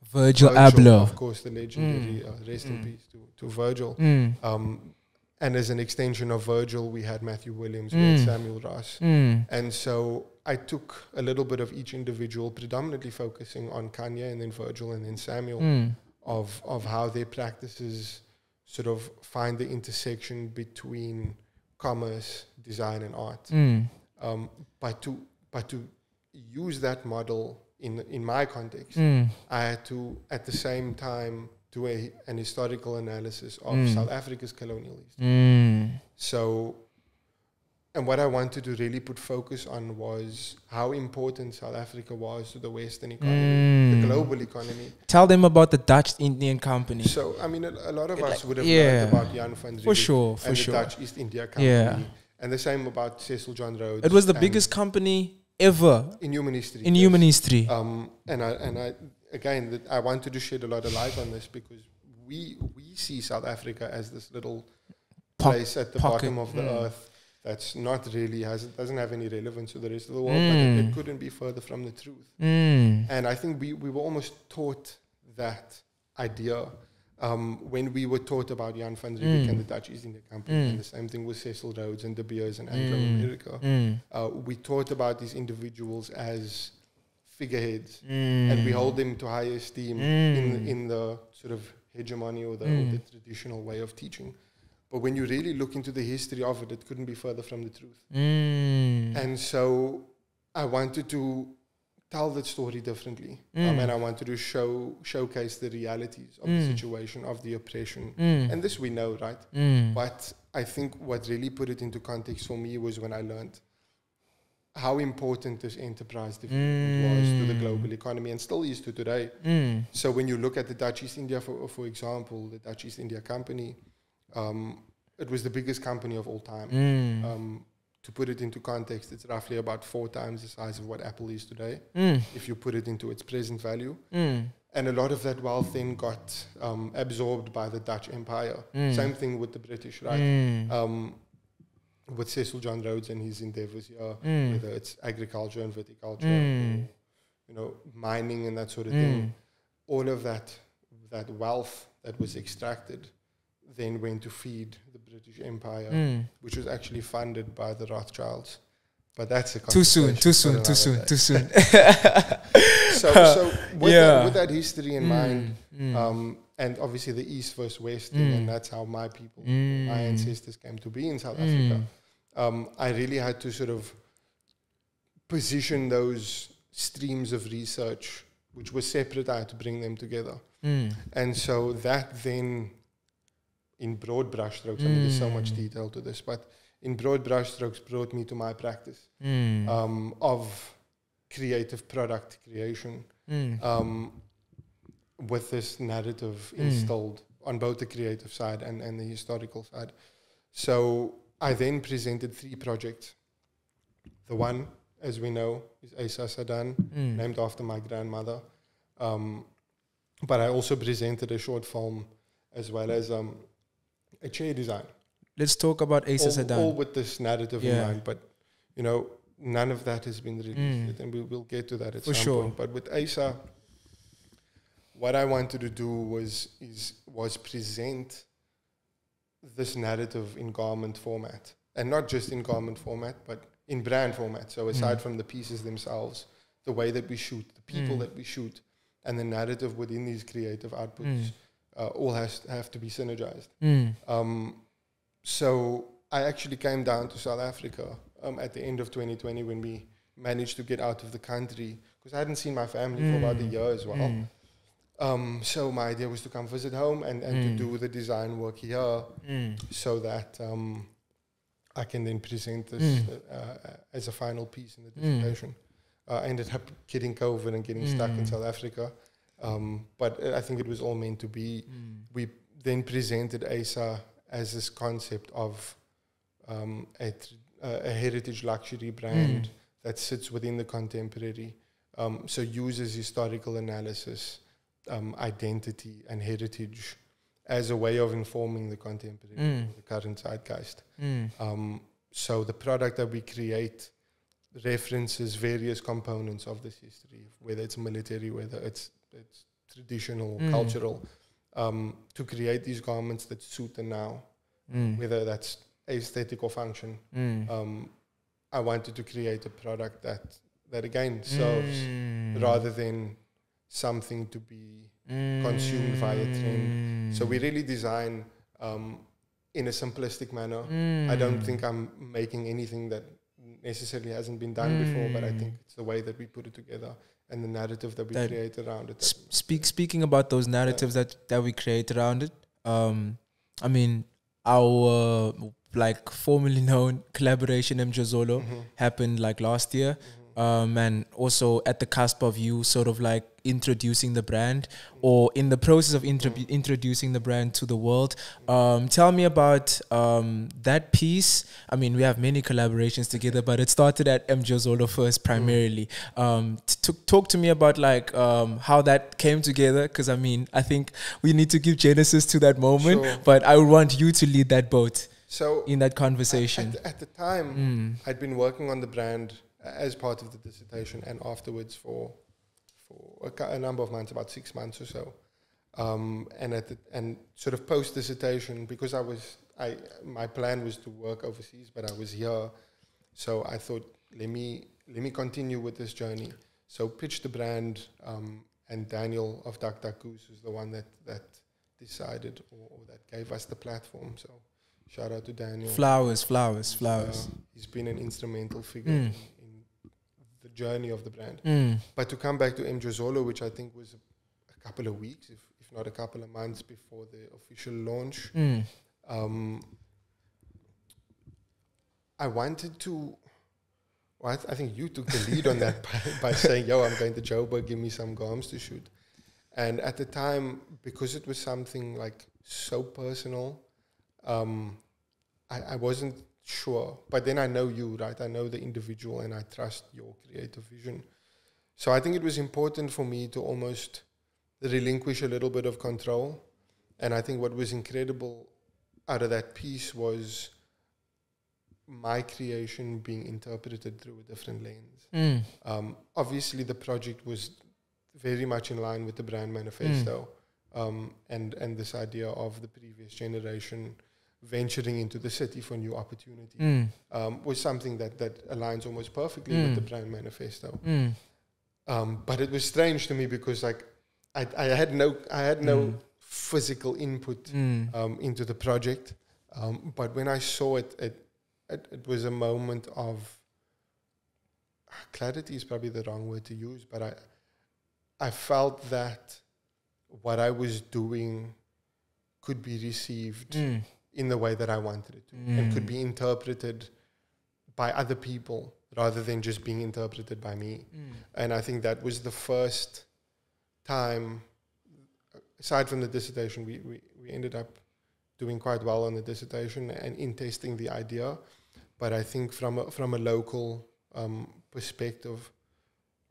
Virgil Virgil, Abloh. of course, the legendary. Mm. Uh, rest Mm. in peace to, to Virgil. Mm. Um, and as an extension of Virgil, we had Matthew Williams, we had Mm. Samuel Ross. Mm. And so I took a little bit of each individual, predominantly focusing on Kanye and then Virgil and then Samuel, Mm. of, of how their practices sort of find the intersection between commerce, design, and art. Mm. Um, but to but to use that model in in my context, Mm. I had to at the same time do a, an historical analysis of Mm. South Africa's colonial history. Mm. So, and what I wanted to really put focus on was how important South Africa was to the Western economy, the Mm. global economy. Tell them about the Dutch Indian Company. So, I mean, a, a lot of Like, us would have yeah. learned about Jan van For Riebeeck sure, for and sure. the Dutch East India Company, Yeah. and the same about Cecil John Rhodes. It was the biggest company ever in human history. in yes. human history. Um, and I and I again that I wanted to shed a lot of light on this because we we see South Africa as this little Po- place at the pocket, bottom of the mm. earth that's not really has doesn't have any relevance to the rest of the world, but Mm. it, it couldn't be further from the truth. Mm. And I think we, we were almost taught that idea um, when we were taught about Jan van Riebeeck Mm. and the Dutch East India Company, Mm. and the same thing with Cecil Rhodes and De Beers and Mm. Anglo America. Mm. Uh, we taught about these individuals as figureheads Mm. and we hold them to high esteem Mm. in in the sort of hegemony or the, or Mm. the traditional way of teaching. But when you really look into the history of it, it couldn't be further from the truth. Mm. And so I wanted to tell that story differently, um, Mm. and I wanted to show showcase the realities of the Mm. situation of the oppression. Mm. And this we know, right? Mm. But I think what really put it into context for me was when I learned how important this enterprise development was to the Mm. global economy and still is to today. Mm. So when you look at the Dutch East India, for, for example, the Dutch East India Company, um, it was the biggest company of all time. Mm. Um, to put it into context, it's roughly about four times the size of what Apple is today, Mm. if you put it into its present value. Mm. And a lot of that wealth then got um, absorbed by the Dutch Empire. Mm. Same thing with the British, right? Mm. Um, with Cecil John Rhodes and his endeavors here, Mm. whether it's agriculture and viticulture, or, you know, mining and that sort of thing. All of that, that wealth that was extracted, then went to feed the British Empire, Mm. which was actually funded by the Rothschilds. But that's a Too soon, too soon, too soon, day. too soon. So, so with, Yeah. that, with that history in mind, Mm. Mm. um, and obviously the East versus West thing, Mm. and that's how my people, Mm. my ancestors came to be in South Mm. Africa. Um, I really had to sort of position those streams of research, which were separate. I had to bring them together, Mm. and so that then, in broad brushstrokes, I mean, there's so much Mm. detail to this, but in broad brushstrokes, brought me to my practice Mm. um, of creative product creation Mm. um, with this narrative Mm. installed on both the creative side and, and the historical side. So I then presented three projects. The one, as we know, is Asa Sadan, Mm. named after my grandmother. Um, but I also presented a short film as well as um, a chair design. Let's talk about Asa all, Sadan. all with this narrative in mind. But, you know, none of that has been released Mm. yet, and we, we'll get to that at For some sure. point. But with Asa, what I wanted to do was is was present this narrative in garment format, and not just in garment format, but in brand format. So aside Mm. from the pieces themselves, the way that we shoot, the people Mm. that we shoot, and the narrative within these creative outputs, Mm. Uh, all has have to be synergized. Mm. Um, so I actually came down to South Africa um, at the end of 2020 when we managed to get out of the country because I hadn't seen my family for about a Mm. year as well. Mm. Um, so my idea was to come visit home and, and Mm. to do the design work here Mm. so that um, I can then present this Mm. uh, uh, as a final piece in the Mm. dissertation. Uh, I ended up getting COVID and getting stuck in Mm. South Africa, um, but I think it was all meant to be. We then presented ASA as this concept of um, a, tr- uh, a heritage luxury brand Mm. that sits within the contemporary. Um, so uses historical analysis, um, identity, and heritage as a way of informing the contemporary, Mm. the current zeitgeist. Mm. Um, so the product that we create references various components of this history, whether it's military, whether it's it's traditional, Mm. cultural, um, to create these garments that suit the now, Mm. whether that's aesthetic or function. Mm. Um, I wanted to create a product that that again serves Mm. rather than something to be consumed via trend. So we really design um, in a simplistic manner. I don't Mm. think I'm making anything that necessarily hasn't been done before, but I think Mm. it's the way that we put it together and the narrative that we That- create around it. Speak speaking about those narratives that that we create around it um i mean our uh, like formerly known collaboration m Jazolo Mhm, happened like last year mhm. Um and also at the cusp of you sort of like introducing the brand or in the process of intro- Mm. introducing the brand to the world um tell me about um that piece i mean we have many collaborations together but it started at m Jazolo first primarily um t- t- talk to me about like um how that came together because i mean i think we need to give genesis to that moment Sure. but i want you to lead that boat So in that at, conversation at, at the time, mm. I'd been working on the brand as part of the dissertation and afterwards for for a, a number of months, about six months or so. Um, and at the, and sort of post dissertation, because I was I my plan was to work overseas, but I was here, so I thought let me let me continue with this journey. So pitched the brand, um, and Daniel of Duck Duck Goose was the one that that decided or, or that gave us the platform. So shout out to Daniel. flowers flowers flowers Uh, he's been an instrumental figure Mm. In, in the journey of the brand. Mm. But to come back to M. Jazolo, which I think was a, a couple of weeks, if, if not a couple of months before the official launch, Mm. um, I wanted to. Well, I, th- I think you took the lead on that by, by saying, "Yo, I'm going to Joburg. Give me some garms to shoot." And at the time, because it was something like so personal, um, I, I wasn't sure. But then I know you, right? I know the individual, and I trust your creative vision. So I think it was important for me to almost relinquish a little bit of control. And I think what was incredible out of that piece was my creation being interpreted through a different lens. Mm. Um, obviously, the project was very much in line with the brand manifesto um, and and this idea of the previous generation venturing into the city for new opportunity Mm. um, was something that that aligns almost perfectly Mm. with the brand manifesto. Mm. Um, but it was strange to me because like I, I had no I had no Mm. physical input Mm. um, into the project. Um, but when I saw it, it, it, it was a moment of clarity is probably the wrong word to use, but I, I felt that what I was doing could be received Mm. In the way that I wanted it to, and could Mm. be interpreted by other people rather than just being interpreted by me. Mm. And I think that was the first time, aside from the dissertation, we, we, we ended up doing quite well on the dissertation and in testing the idea. But I think from a, from a local um, perspective,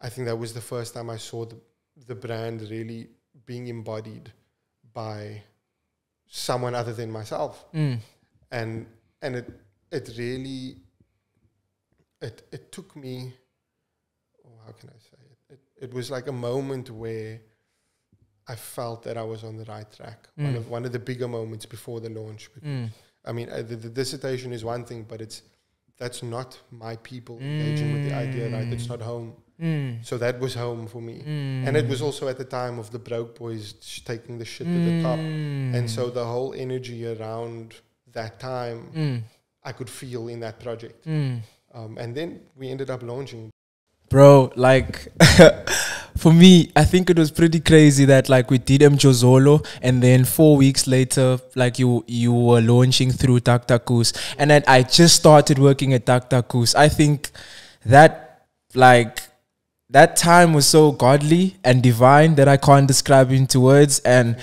I think that was the first time I saw the, the brand really being embodied by someone other than myself Mm. and and it it really it it took me oh, how can I say it? it it was like a moment where I felt that I was on the right track one Mm. of one of the bigger moments before the launch Mm. I mean uh, the, the dissertation is one thing but it's that's not my people engaging with the idea right it's Mm. not home Mm. so that was home for me Mm. and it was also at the time of the broke boys sh- taking the shit to the top and so Mm. the whole energy around that time Mm. I could feel in that project. Mm. Um, and then we ended up launching. bro like for me, I think it was pretty crazy that like we did Mjozolo and then four weeks later, like you you were launching through Duck Duck Goose. And then I just started working at Duck Duck Goose. I think that like that time was so godly and divine that I can't describe into words. And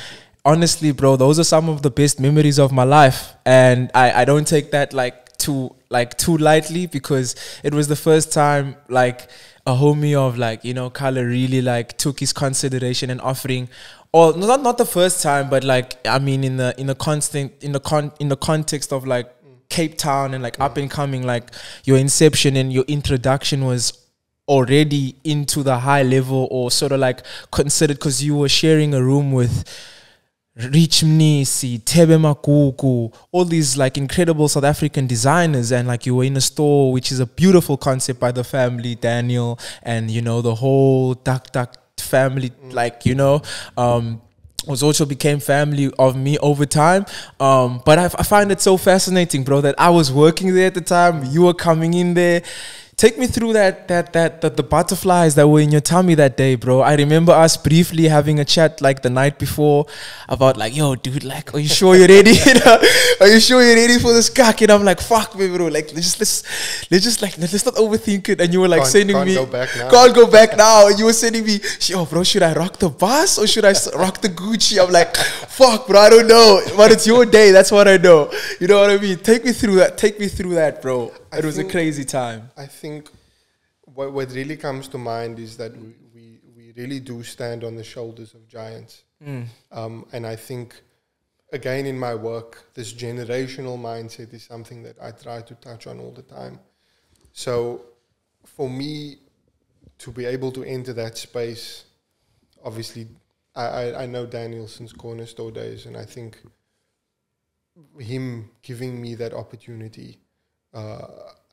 honestly, bro, those are some of the best memories of my life. And I, I don't take that like too like too lightly because it was the first time like a homie of like you know color really like took his consideration and offering or not not the first time but like i mean in the in the constant in the con in the context of like cape town and like up and coming like your inception and your introduction was already into the high level or sort of like considered because you were sharing a room with Rich Mnisi, Thebe Magugu, all these like incredible South African designers, and like you were in a store, which is a beautiful concept by the family, Daniel, and you know the whole Duck Duck family, like you know, um, was also became family of me over time. Um, but I, I find it so fascinating, bro, that I was working there at the time, you were coming in there. Take me through that that that that the butterflies that were in your tummy that day, bro. I remember us briefly having a chat like the night before about like, yo, dude, like, are you sure you're ready? you know, are you sure you're ready for this cock? And I'm like, fuck me, bro. Like, let's just let's let's just like let's not overthink it. And you were like Can't- sending can't me, go back now. can't go back now. And you were sending me, yo, oh, bro, should I rock the bus or should I rock the Gucci? I'm like, fuck, bro, I don't know. But it's your day. That's what I know. You know what I mean? Take me through that. Take me through that, bro. I It was a crazy time. I think what, what really comes to mind is that we, we, we really do stand on the shoulders of giants. Um, and I think, again, in my work, this generational mindset is something that I try to touch on all the time. So for me to be able to enter that space, obviously, I, I, I know Daniel since Corner Store days, and I think him giving me that opportunity, uh,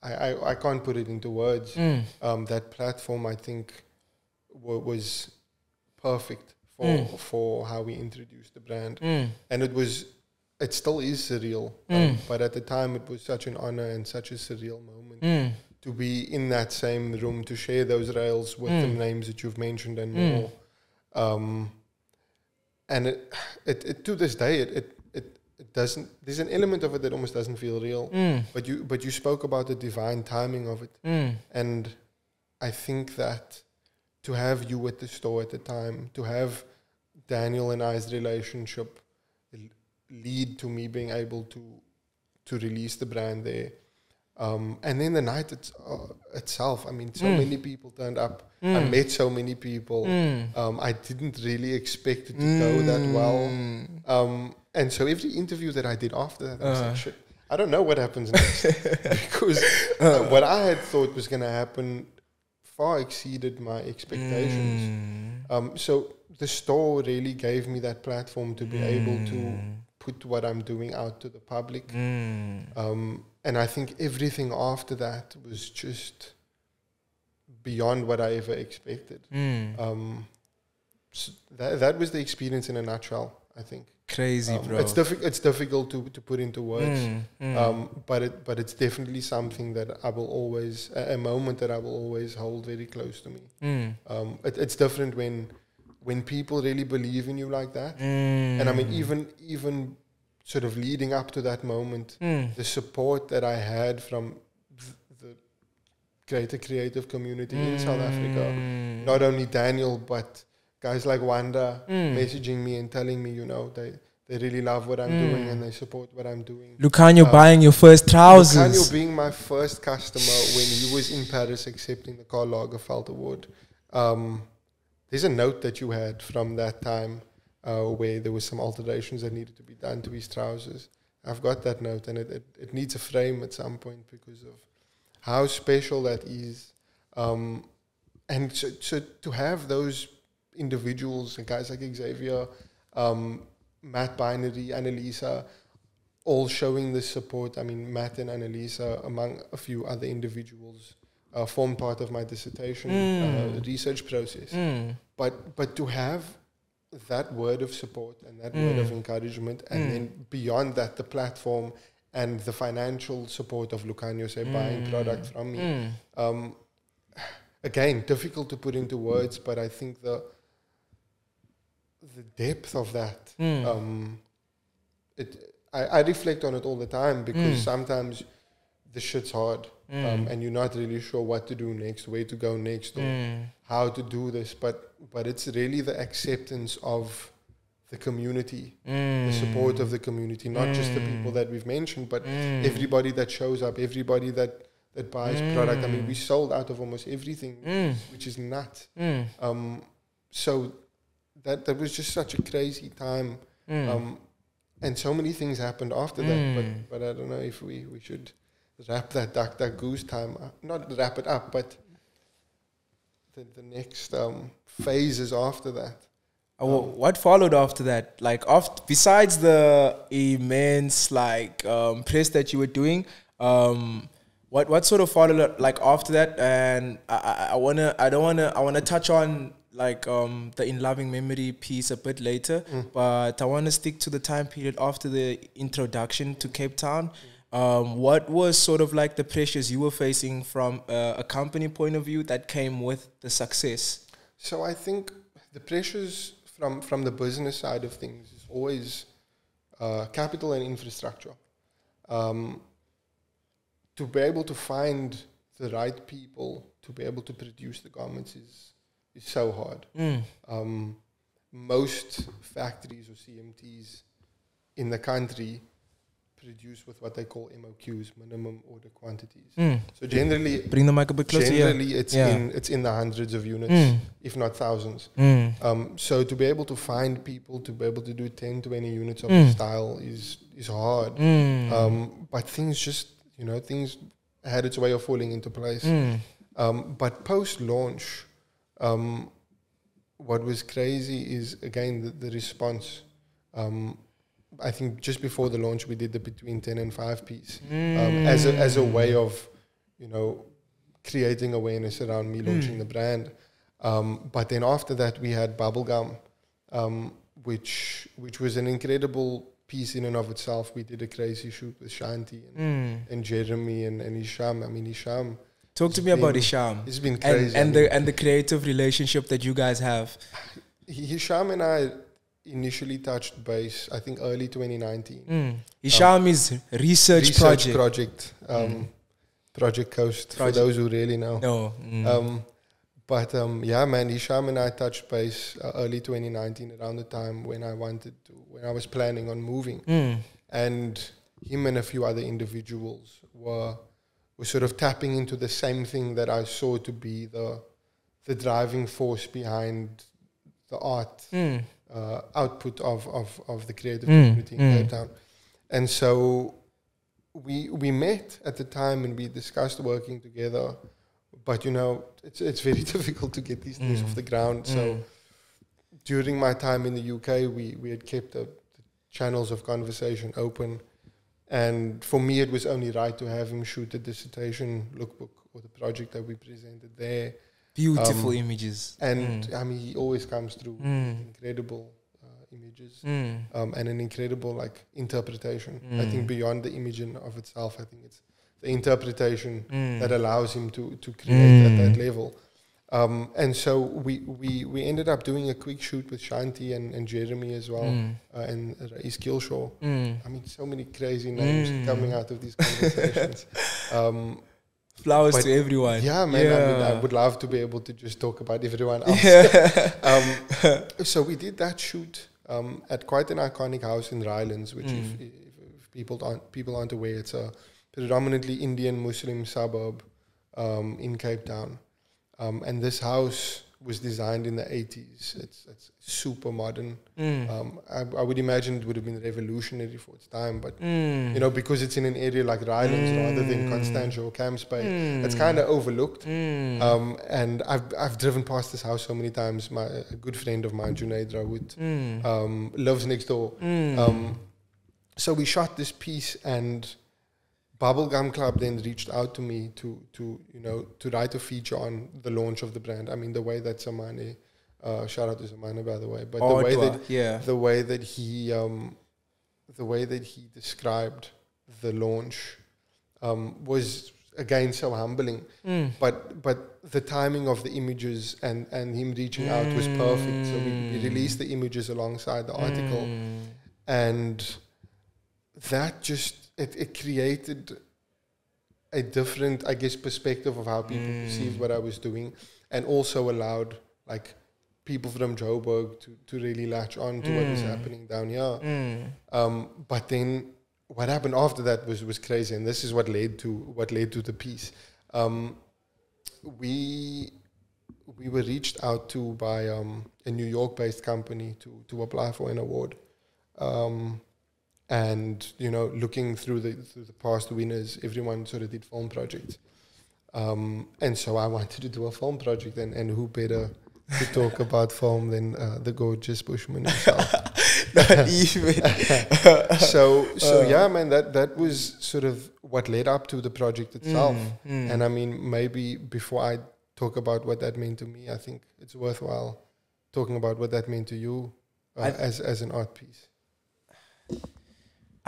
I, I, I can't put it into words. Um, that platform, I think, wa- was perfect for for how we introduced the brand, and it was. It still is surreal, um, but at the time it was such an honor and such a surreal moment to be in that same room to share those rails with the names that you've mentioned and more. Um, and it, it, it to this day it, it it doesn't there's an element of it that almost doesn't feel real but you but you spoke about the divine timing of it. And i think that to have you at the store at the time to have daniel and i's relationship lead to me being able to to release the brand there. Um, and then the night it's, uh, itself, I mean, so many people turned up. I met so many people. Um, I didn't really expect it to go that well. Um, and so every interview that I did after that, I was like, shit, I don't know what happens next. because uh, what I had thought was going to happen far exceeded my expectations. Um, so the store really gave me that platform to be able to put what I'm doing out to the public. Um, and I think everything after that was just beyond what I ever expected. Um, s that, that was the experience in a nutshell, I think. Crazy, Um, bro. It's, diffi- it's difficult to, to put into words, Mm, Um, but it but it's definitely something that I will always a, a moment that I will always hold very close to me. mm, Um, it, it's different when when people really believe in you like that, and I mm. mean even even sort of leading up to that moment, Mm. the support that I had from the greater creative community in South Africa, Mm. not only Daniel but guys like Wanda messaging me and telling me, you know, they they really love what I'm doing and they support what I'm doing. Lukhanyo Um, buying your first trousers. Lukhanyo trousers. being my first customer when he was in Paris accepting the Karl Lagerfeld Award. Um, there's a note that you had from that time uh, where there was some alterations that needed to be done to his trousers. I've got that note and it, it, it needs a frame at some point because of how special that is. Um, and so, so to have those individuals and guys like Xavier, um, Matt Binary, Annalisa, all showing this support. I mean, Matt and Annalisa, among a few other individuals, uh, formed part of my dissertation uh, research process. Mm. But but to have that word of support and that word of encouragement, and then beyond that, the platform and the financial support of Lukhanyo, say, buying product from me. Um, again difficult to put into words, but I think the the depth of that. Mm. Um, it I, I reflect on it all the time because Mm. sometimes the shit's hard, um, Mm. and you're not really sure what to do next, where to go next, or Mm. how to do this. But but it's really the acceptance of the community, the support of the community, not just the people Mm. that we've mentioned, but everybody that shows up, everybody that that buys product. I mean, we sold out of almost everything, which is nuts. Um, so that that was just such a crazy time. Mm. Um, and so many things happened after that. Mm. But but I don't know if we, we should wrap that duck duck goose time up. Not wrap it up, but the the next um, phases after that. Uh, wh- what followed after that? Like, after, besides the immense like um, press that you were doing, um, what what sort of followed up, like after that? And I, I, I wanna, I don't wanna, I wanna touch on like um, the in loving memory piece a bit later, but I wanna stick to the time period after the introduction to Cape Town. Um, what was sort of like the pressures you were facing from uh, a company point of view that came with the success? So I think the pressures from from the business side of things is always uh, capital and infrastructure. Um, to be able to find the right people to be able to produce the garments is is so hard. Mm. Um, most factories or CMTs in the country produce with what they call MOQs, minimum order quantities. Mm. So generally, Bring the mic a bit closer. yeah. generally it's Yeah. in it's in the hundreds of units, Mm. if not thousands. Mm. Um, so to be able to find people to be able to do 10, to 20 units of Mm. the style is is hard. Mm. Um, but things just you know things had its way of falling into place. Mm. Um, but post launch, um, what was crazy is again the, the response. Um, I think just before the launch, we did the between ten and five piece um, as a as a way of you know creating awareness around me launching the brand. Um, but then after that, we had bubblegum, um, which which was an incredible piece in and of itself. We did a crazy shoot with Shanti and, Mm. and Jeremy and, and Isham. I mean, Isham. Talk to me about Isham It's been and, crazy. I and the and the creative relationship that you guys have. Hisham and I initially touched base, I think early 2019. Mm. Isham is research, project. project, um, Project Coast, Project. for those who really know. no. Mm. Um, but um, yeah, man, Hisham and I touched base uh, early 2019 around the time when I wanted to, when I was planning on moving. Mm. And him and a few other individuals were, were sort of tapping into the same thing that I saw to be the, the driving force behind the art Mm. uh, output of, of, of the creative Mm, community in mm. Cape Town. And so we we met at the time and we discussed working together. But you know, it's it's very difficult to get these things Mm. off the ground. So Mm. during my time in the UK, we, we had kept the, the channels of conversation open. And for me, it was only right to have him shoot the dissertation lookbook or the project that we presented there. Beautiful Um, images. And Mm. I mean, he always comes through Mm. incredible uh, images Mm. um, and an incredible like interpretation. I Mm. think beyond the imaging of itself, I think it's the interpretation Mm. that allows him to to create at that Mm. level. Um, and so we, we we ended up doing a quick shoot with Shanti and, and Jeremy as well, Mm. uh, and Rais Killshaw. Mm. I mean, so many crazy names Mm. coming out of these conversations. um, Flowers to everyone. yeah, man. I, mean, I would love to be able to just talk about everyone else. Yeah. um, so we did that shoot um, at quite an iconic house in Rylands, which, if, Mm. if, if people aren't people aren't aware, it's a predominantly Indian Muslim suburb um, in Cape Town, um, and this house was designed in the 80s. It's, it's super modern. Mm. Um, I, I would imagine it would have been revolutionary for its time, but Mm. you know because it's in an area like Rylands rather than Mm. Constantia or Camps Bay, it's Mm. kind of overlooked. Mm. Um, and I've I've driven past this house so many times. My a good friend of mine, Junaid Rawood, Mm. um, lives next door. Mm. Um, so we shot this piece, and Bubblegum Club then reached out to me to to you know to write a feature on the launch of the brand. I mean, the way that Samani, uh, shout out to Samani by the way, but the way that yeah. the way that he um, the way that he described the launch um, was again so humbling. Mm. But but the timing of the images and and him reaching out was perfect. So we, we released the images alongside the article, Mm. and that just it, it created a different, I guess, perspective of how people Mm. perceived what I was doing, and also allowed like people from Joburg to to really latch on to what was Mm. happening down here. Mm. Um, but then what happened after that was was crazy, and this is what led to what led to the piece. Um, we we were reached out to by um, a New York-based company to to apply for an award, um, and you know, looking through the through the past winners, everyone sort of did film projects, um, and so I wanted to do a film project, and, and who better to talk about film than uh, the gorgeous Bushman himself. Not even. so so Uh. yeah man that that was sort of what led up to the project itself Mm, mm. and i mean maybe before i talk about what that meant to me i think it's worthwhile talking about what that meant to you uh, as as an art piece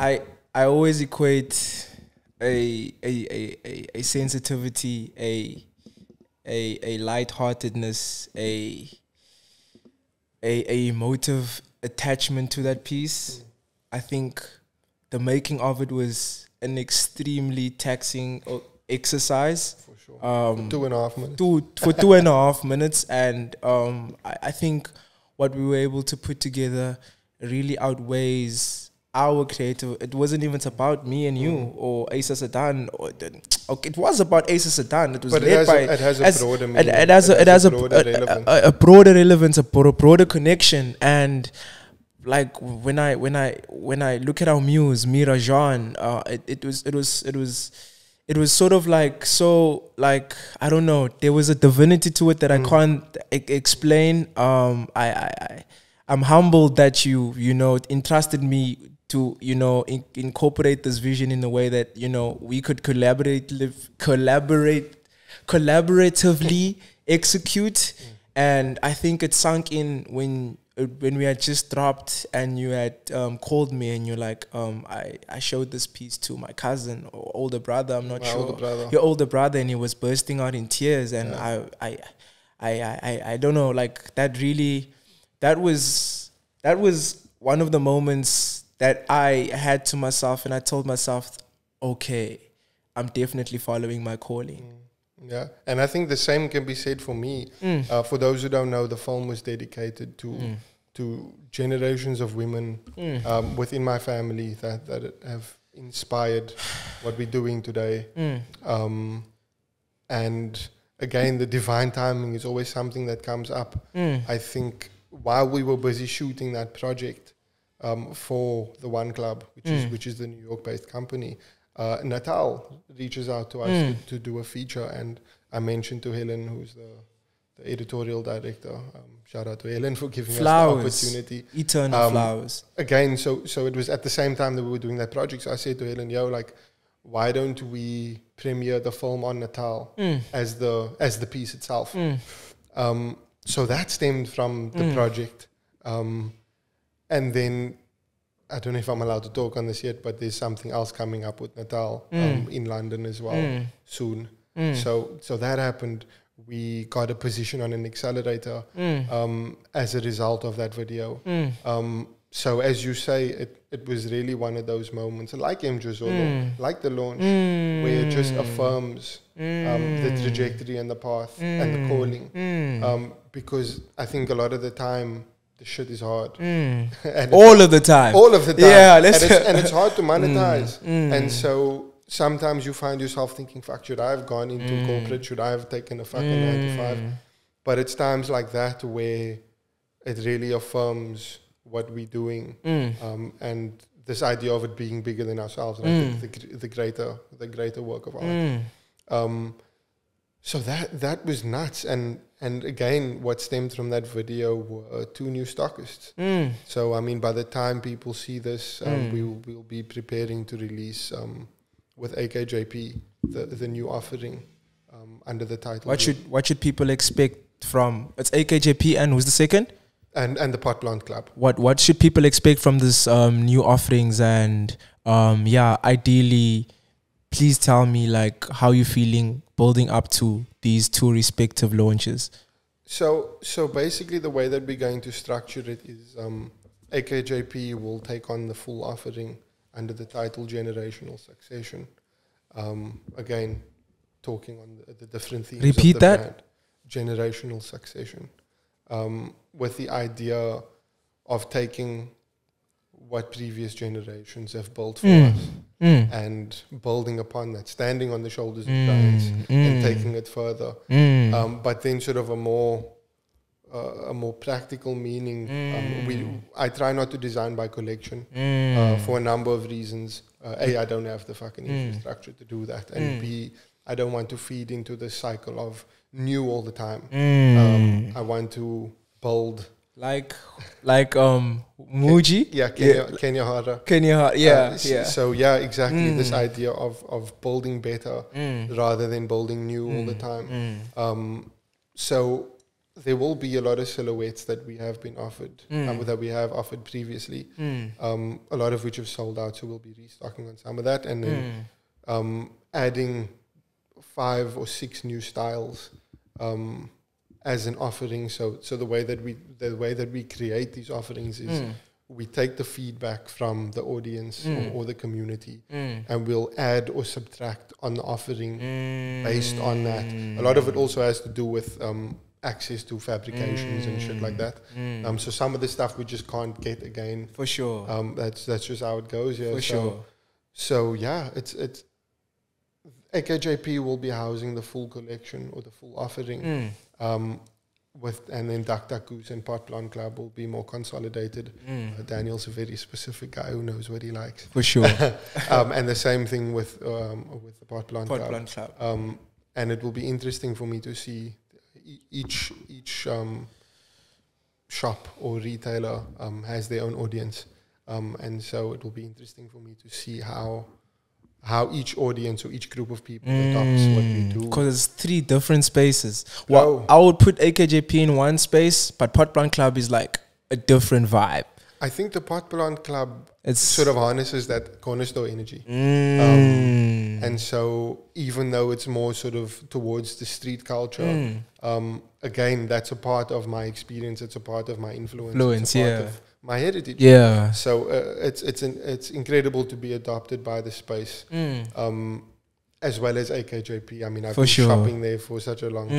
I I always equate a a a, a, a sensitivity, a a a lightheartedness, a a a emotive attachment to that piece. I think the making of it was an extremely taxing uh, exercise. for sure Um, two and a half minutes two for two and a half minutes, and um, I, I think what we were able to put together really outweighs our creative. It wasn't even about me and you Mm. or Asa Sadan. Or the, okay, it was about Asa Sadan. It was but led has, by a, it has a as- broader it, meaning. it has a, it has a, broader a, relevance. a, a broader relevance, a broader connection, and like when I when I when I look at our muse Mira Jean, uh, it, it was it was it was it was sort of like so like I don't know. There was a divinity to it that I Mm. can't e- explain. Um, I, I I I'm humbled that you you know entrusted me to you know in, incorporate this vision in a way that you know we could collaborate live, collaborate collaboratively execute. And i think it sunk in when when we had just dropped and you had um, called me and you're like um, I, I showed this piece to my cousin or older brother i'm not My sure. older brother. your older brother and he was bursting out in tears and I, I i i i i don't know like that really that was that was one of the moments that I had to myself, and I told myself, okay, I'm definitely following my calling. Yeah, and I think the same can be said for me. Mm. Uh, for those who don't know, the film was dedicated to Mm. to generations of women Mm. um, within my family that that have inspired what we're doing today. Mm. Um, and again, the divine timing is always something that comes up. Mm. I think while we were busy shooting that project um, for the One Club, which Mm. is which is the New York-based company, uh, Nataal reaches out to us Mm. to, to do a feature, and I mentioned to Helen, who's the, the editorial director. Um, shout out to Helen for giving Flowers. us the opportunity. Eternal Um, flowers. Again, so so it was at the same time that we were doing that project. So I said to Helen, "Yo, like, why don't we premiere the film on Nataal Mm. as the as the piece itself?" Mm. Um, so that stemmed from the Mm. project. Um, and then I don't know if I'm allowed to talk on this yet, but there's something else coming up with Nataal um, Mm. in London as well Mm. soon. Mm. So so that happened. We got a position on an accelerator Mm. um, as a result of that video. Mm. Um, so as you say, it, it was really one of those moments, like Zolo, Mm. like the launch, where it just affirms um, the trajectory and the path and the calling um, because I think a lot of the time the shit is hard. Mm. and All of the time. all of the time. Yeah, and, let's- it's, and it's hard to monetize. Mm. And so sometimes you find yourself thinking, fuck, should I have gone into Mm. corporate? Should I have taken a fucking nine to? Mm. But it's times like that where it really affirms what we're doing. Mm. Um, and this idea of it being bigger than ourselves, and I Mm. think the, gr- the greater, the greater work of art. Mm. Um, so that that was nuts, and and again, what stemmed from that video were two new stockists. Mm. So I mean, by the time people see this, um, Mm. we'll we'll be preparing to release um, with AKJP the the new offering um, under the title. What should what should people expect from it's AKJP and who's the second? and and the Pot Plant Club. What what should people expect from this um, new offerings and um, yeah, ideally please tell me like how you feeling building up to these two respective launches. So, so basically, the way that we're going to structure it is um, AKJP will take on the full offering under the title Generational Succession. Um, again, talking on the, the different themes. Repeat the that. Brand. Generational succession, um, with the idea of taking what previous generations have built for Mm. us Mm. and building upon that, standing on the shoulders of Mm, giants and mm. taking it further Mm. um, but then sort of a more uh, a more practical meaning. Um, we I try not to design by collection uh, Mm. for a number of reasons. Uh, a, I don't have the fucking Mm. infrastructure to do that, and Mm. B, I don't want to feed into the cycle of new all the time. Mm. Um, I want to build. Like like um Muji. Yeah, Kenya, Kenya Hara. Kenya, Hart, yeah, Uh, yeah. So yeah, exactly. This Mm. idea of of building better Mm. rather than building new all the Mm. time. Mm. Um, so there will be a lot of silhouettes that we have been offered, um, Mm. that we have offered previously, Mm. um, a lot of which have sold out. So we'll be restocking on some of that, and then Mm. um, adding five or six new styles um, as an offering. So so the way that we the way that we create these offerings is Mm. we take the feedback from the audience Mm. or, or the community, Mm. and we'll add or subtract on the offering Mm. based on that. A lot of it also has to do with um, access to fabrications and shit like that. Mm. Um, so some of the stuff we just can't get again. for sure. Um, that's that's just how it goes. Yeah. for so, sure. So yeah, it's it's AKJP will be housing the full collection or the full offering. Mm. Um, with and then Duck Duck Goose and Pot Plant Club will be more consolidated. Mm. Uh, Daniel's a very specific guy who knows what he likes. For sure. um, and the same thing with um, with the Pot Plant Pot Club. Plant Club. Um, and it will be interesting for me to see e- each each um, shop or retailer um, has their own audience, um, and so it will be interesting for me to see how how each audience or each group of people mm. adopts what we do. Because it's three different spaces. Well. I would put AKJP in one space, but Pot Club is like a different vibe. I think the Pot Plant Club It's sort of harnesses that corner store energy. Mm. And so, even though it's more sort of towards the street culture, Mm. um, again, that's a part of my experience. It's a part of my influence. Influence, it's a part yeah. of my heritage. yeah. So uh, it's it's an, it's incredible to be adopted by the space, Mm. um, as well as AKJP. I mean, I've For been sure. shopping there for such a long time.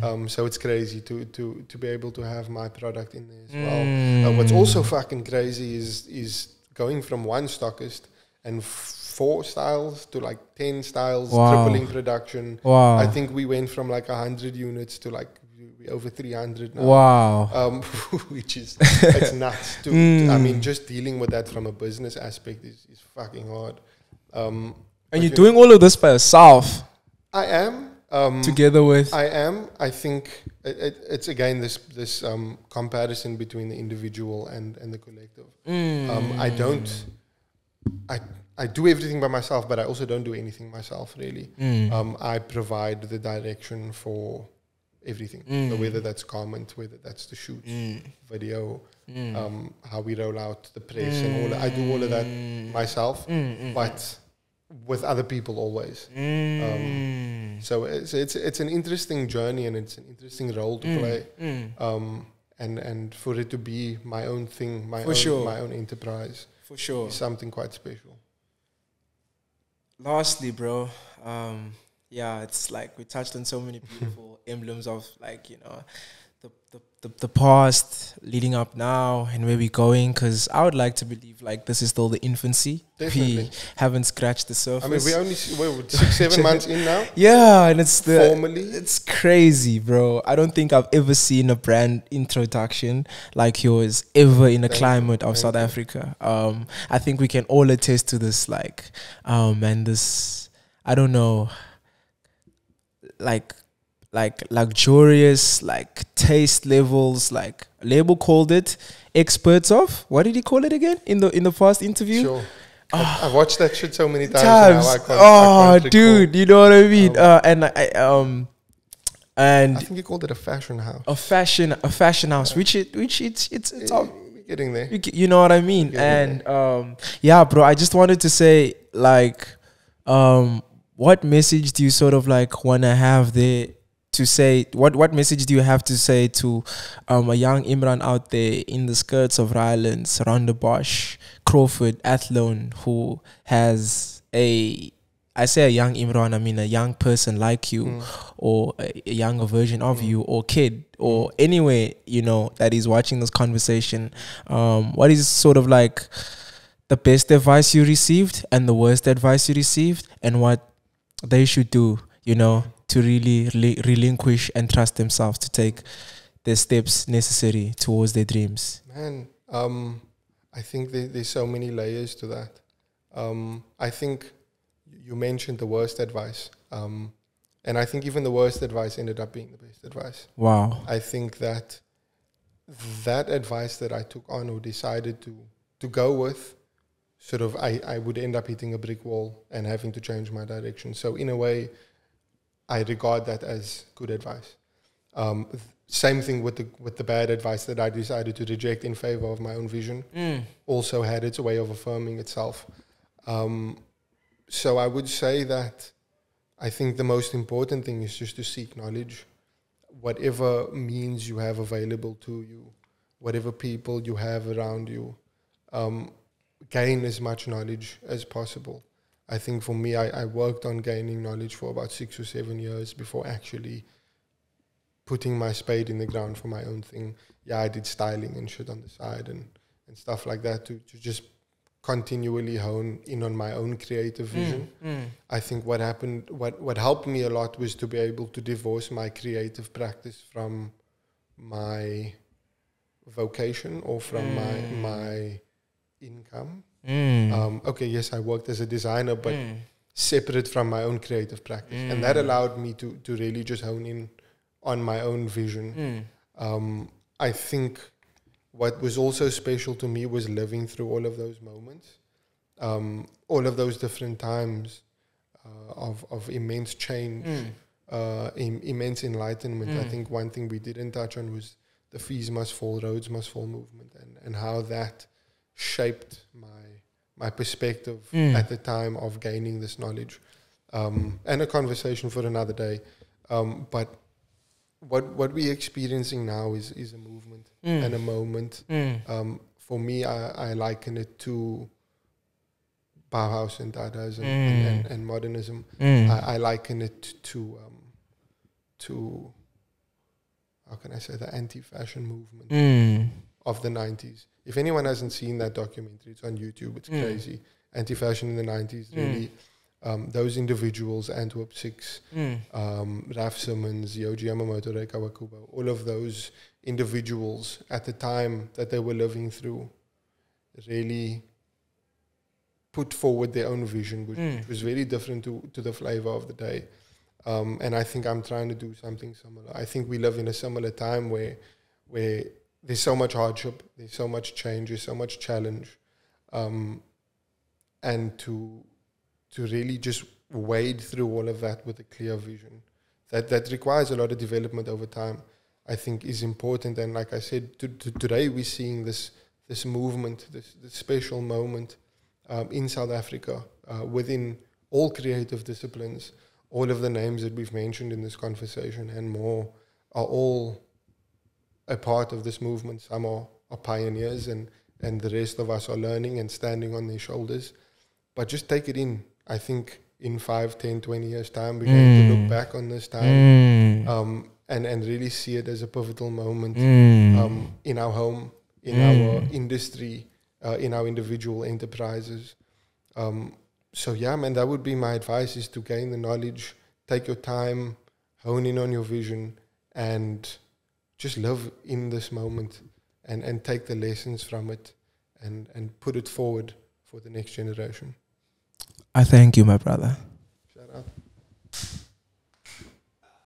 Mm. Um, so it's crazy to, to, to be able to have my product in there as Mm. well. Uh, what's also fucking crazy is is going from one stockist and f- four styles to like ten styles, Wow. tripling production. wow. I think we went from like hundred units to like over three hundred now. wow. Um, which is it's nuts. To, I mean, Mm. just dealing with that from a business aspect is, is fucking hard. Um, and you're you- doing all of this by yourself, I am. Um, together with. I am. I think it, it, it's again this this um, comparison between the individual and, and the collective. Um, I don't. I I do everything by myself, but I also don't do anything myself really. Mm. Um, I provide the direction for everything. So Mm. whether that's comment, whether that's the shoot, Mm. video, Mm. um, how we roll out the press and all. That. I do all of that Mm. myself, Mm, mm, but with other people always. Mm. So it's it's it's an interesting journey and it's an interesting role to Mm, play. mm. Um, and and for it to be my own thing, my For own sure. my own enterprise, For sure. is something quite special. lastly bro um yeah it's like we touched on so many beautiful emblems of like you know the, the, the, the past leading up now and where we're going because i would like to believe like this is still the infancy Definitely. we haven't scratched the surface I mean, we only we're six seven months in now. yeah and it's the Formally. it's crazy bro i don't think i've ever seen a brand introduction like yours ever in a Thank you, climate of thank south you. africa um i think we can all attest to this like um and this i don't know like like luxurious like taste levels like label called it experts of what did he call it again in the in the first interview Sure. I've, I've watched that shit so many times. times. Now I can't, I oh, dude, you know what I mean? Um, uh, and I um, and I think you called it a fashion house. a fashion a fashion house, which it which it's it's it's all, getting there. you, you know what I mean? And um, yeah, bro, I just wanted to say like um, what message do you sort of like want to have there to say? What what message do you have to say to um, a young Imran out there in the skirts of Rylands, Rondebosch, Crawford, Athlone, who has a I say a young Imran, I mean a young person like you, Mm. or a a younger version of Mm. you, or kid, or anywhere you know that is watching this conversation. Um, what is sort of like the best advice you received and the worst advice you received, and what they should do, you know, to really rel- relinquish and trust themselves to take the steps necessary towards their dreams. Man, um, I think there, there's so many layers to that. Um, I think you mentioned the worst advice, um, and I think even the worst advice ended up being the best advice. Wow. I think that that advice that I took on or decided to to go with, sort of, I, I would end up hitting a brick wall and having to change my direction. So in a way, I regard that as good advice. Um, th- same thing with the with the bad advice that I decided to reject in favor of my own vision. Also had its way of affirming itself. Um, so I would say that I think the most important thing is just to seek knowledge whatever means you have available to you, whatever people you have around you, um, gain as much knowledge as possible. I think for me, I, I worked on gaining knowledge for about six or seven years before actually putting my spade in the ground for my own thing. Yeah, I did styling and shit on the side and, and stuff like that to, to just continually hone in on my own creative mm, vision. Mm. I think what happened, what, what helped me a lot was to be able to divorce my creative practice from my vocation or from my mm. my income. Mm. Um, okay, yes, I worked as a designer, but separate from my own creative practice, and that allowed me to to really just hone in on my own vision. Um, I think what was also special to me was living through all of those moments, um, all of those different times uh, of of immense change, uh, im- immense enlightenment. I Mm. think one thing we didn't touch on was the fees must fall, Rhodes must fall movement, and and how that shaped my my perspective Mm. at the time of gaining this knowledge. Um, and a conversation for another day. Um, but what what we're experiencing now is is a movement Mm. and a moment. Mm. Um, for me, I, I liken it to Bauhaus and Dadaism and, and, and modernism. Mm. I, I liken it to um, to how can I say the anti-fashion movement Mm. Of the 90s. If anyone hasn't seen that documentary, it's on YouTube. It's Mm. crazy. Anti-fashion in the 90s, Mm. really. Um, those individuals, Antwerp Six, Mm. um, Raf Simons, Yohji Yamamoto, Rei Kawakubo, all of those individuals at the time that they were living through really put forward their own vision, which, Mm. was very different to, to the flavor of the day. Um, and I think I'm trying to do something similar. I think we live in a similar time where where there's so much hardship, there's so much change, there's so much challenge, um, and to to really just wade through all of that with a clear vision that that requires a lot of development over time. I think is important, and like I said, to, to today we're seeing this this movement, this, this special moment um, in South Africa uh, within all creative disciplines. All of the names that we've mentioned in this conversation and more are all a part of this movement. Some are, are pioneers, and, and the rest of us are learning and standing on their shoulders. But just take it in. I think in 5, 10, 20 years' time, we're going to Mm. look back on this time Mm. um, and, and really see it as a pivotal moment Mm. um, in our home, in Mm. our industry, uh, in our individual enterprises. Um, so yeah, man, that would be my advice: is to gain the knowledge, take your time, hone in on your vision, and just live in this moment, and and take the lessons from it, and and put it forward for the next generation. I thank you, my brother.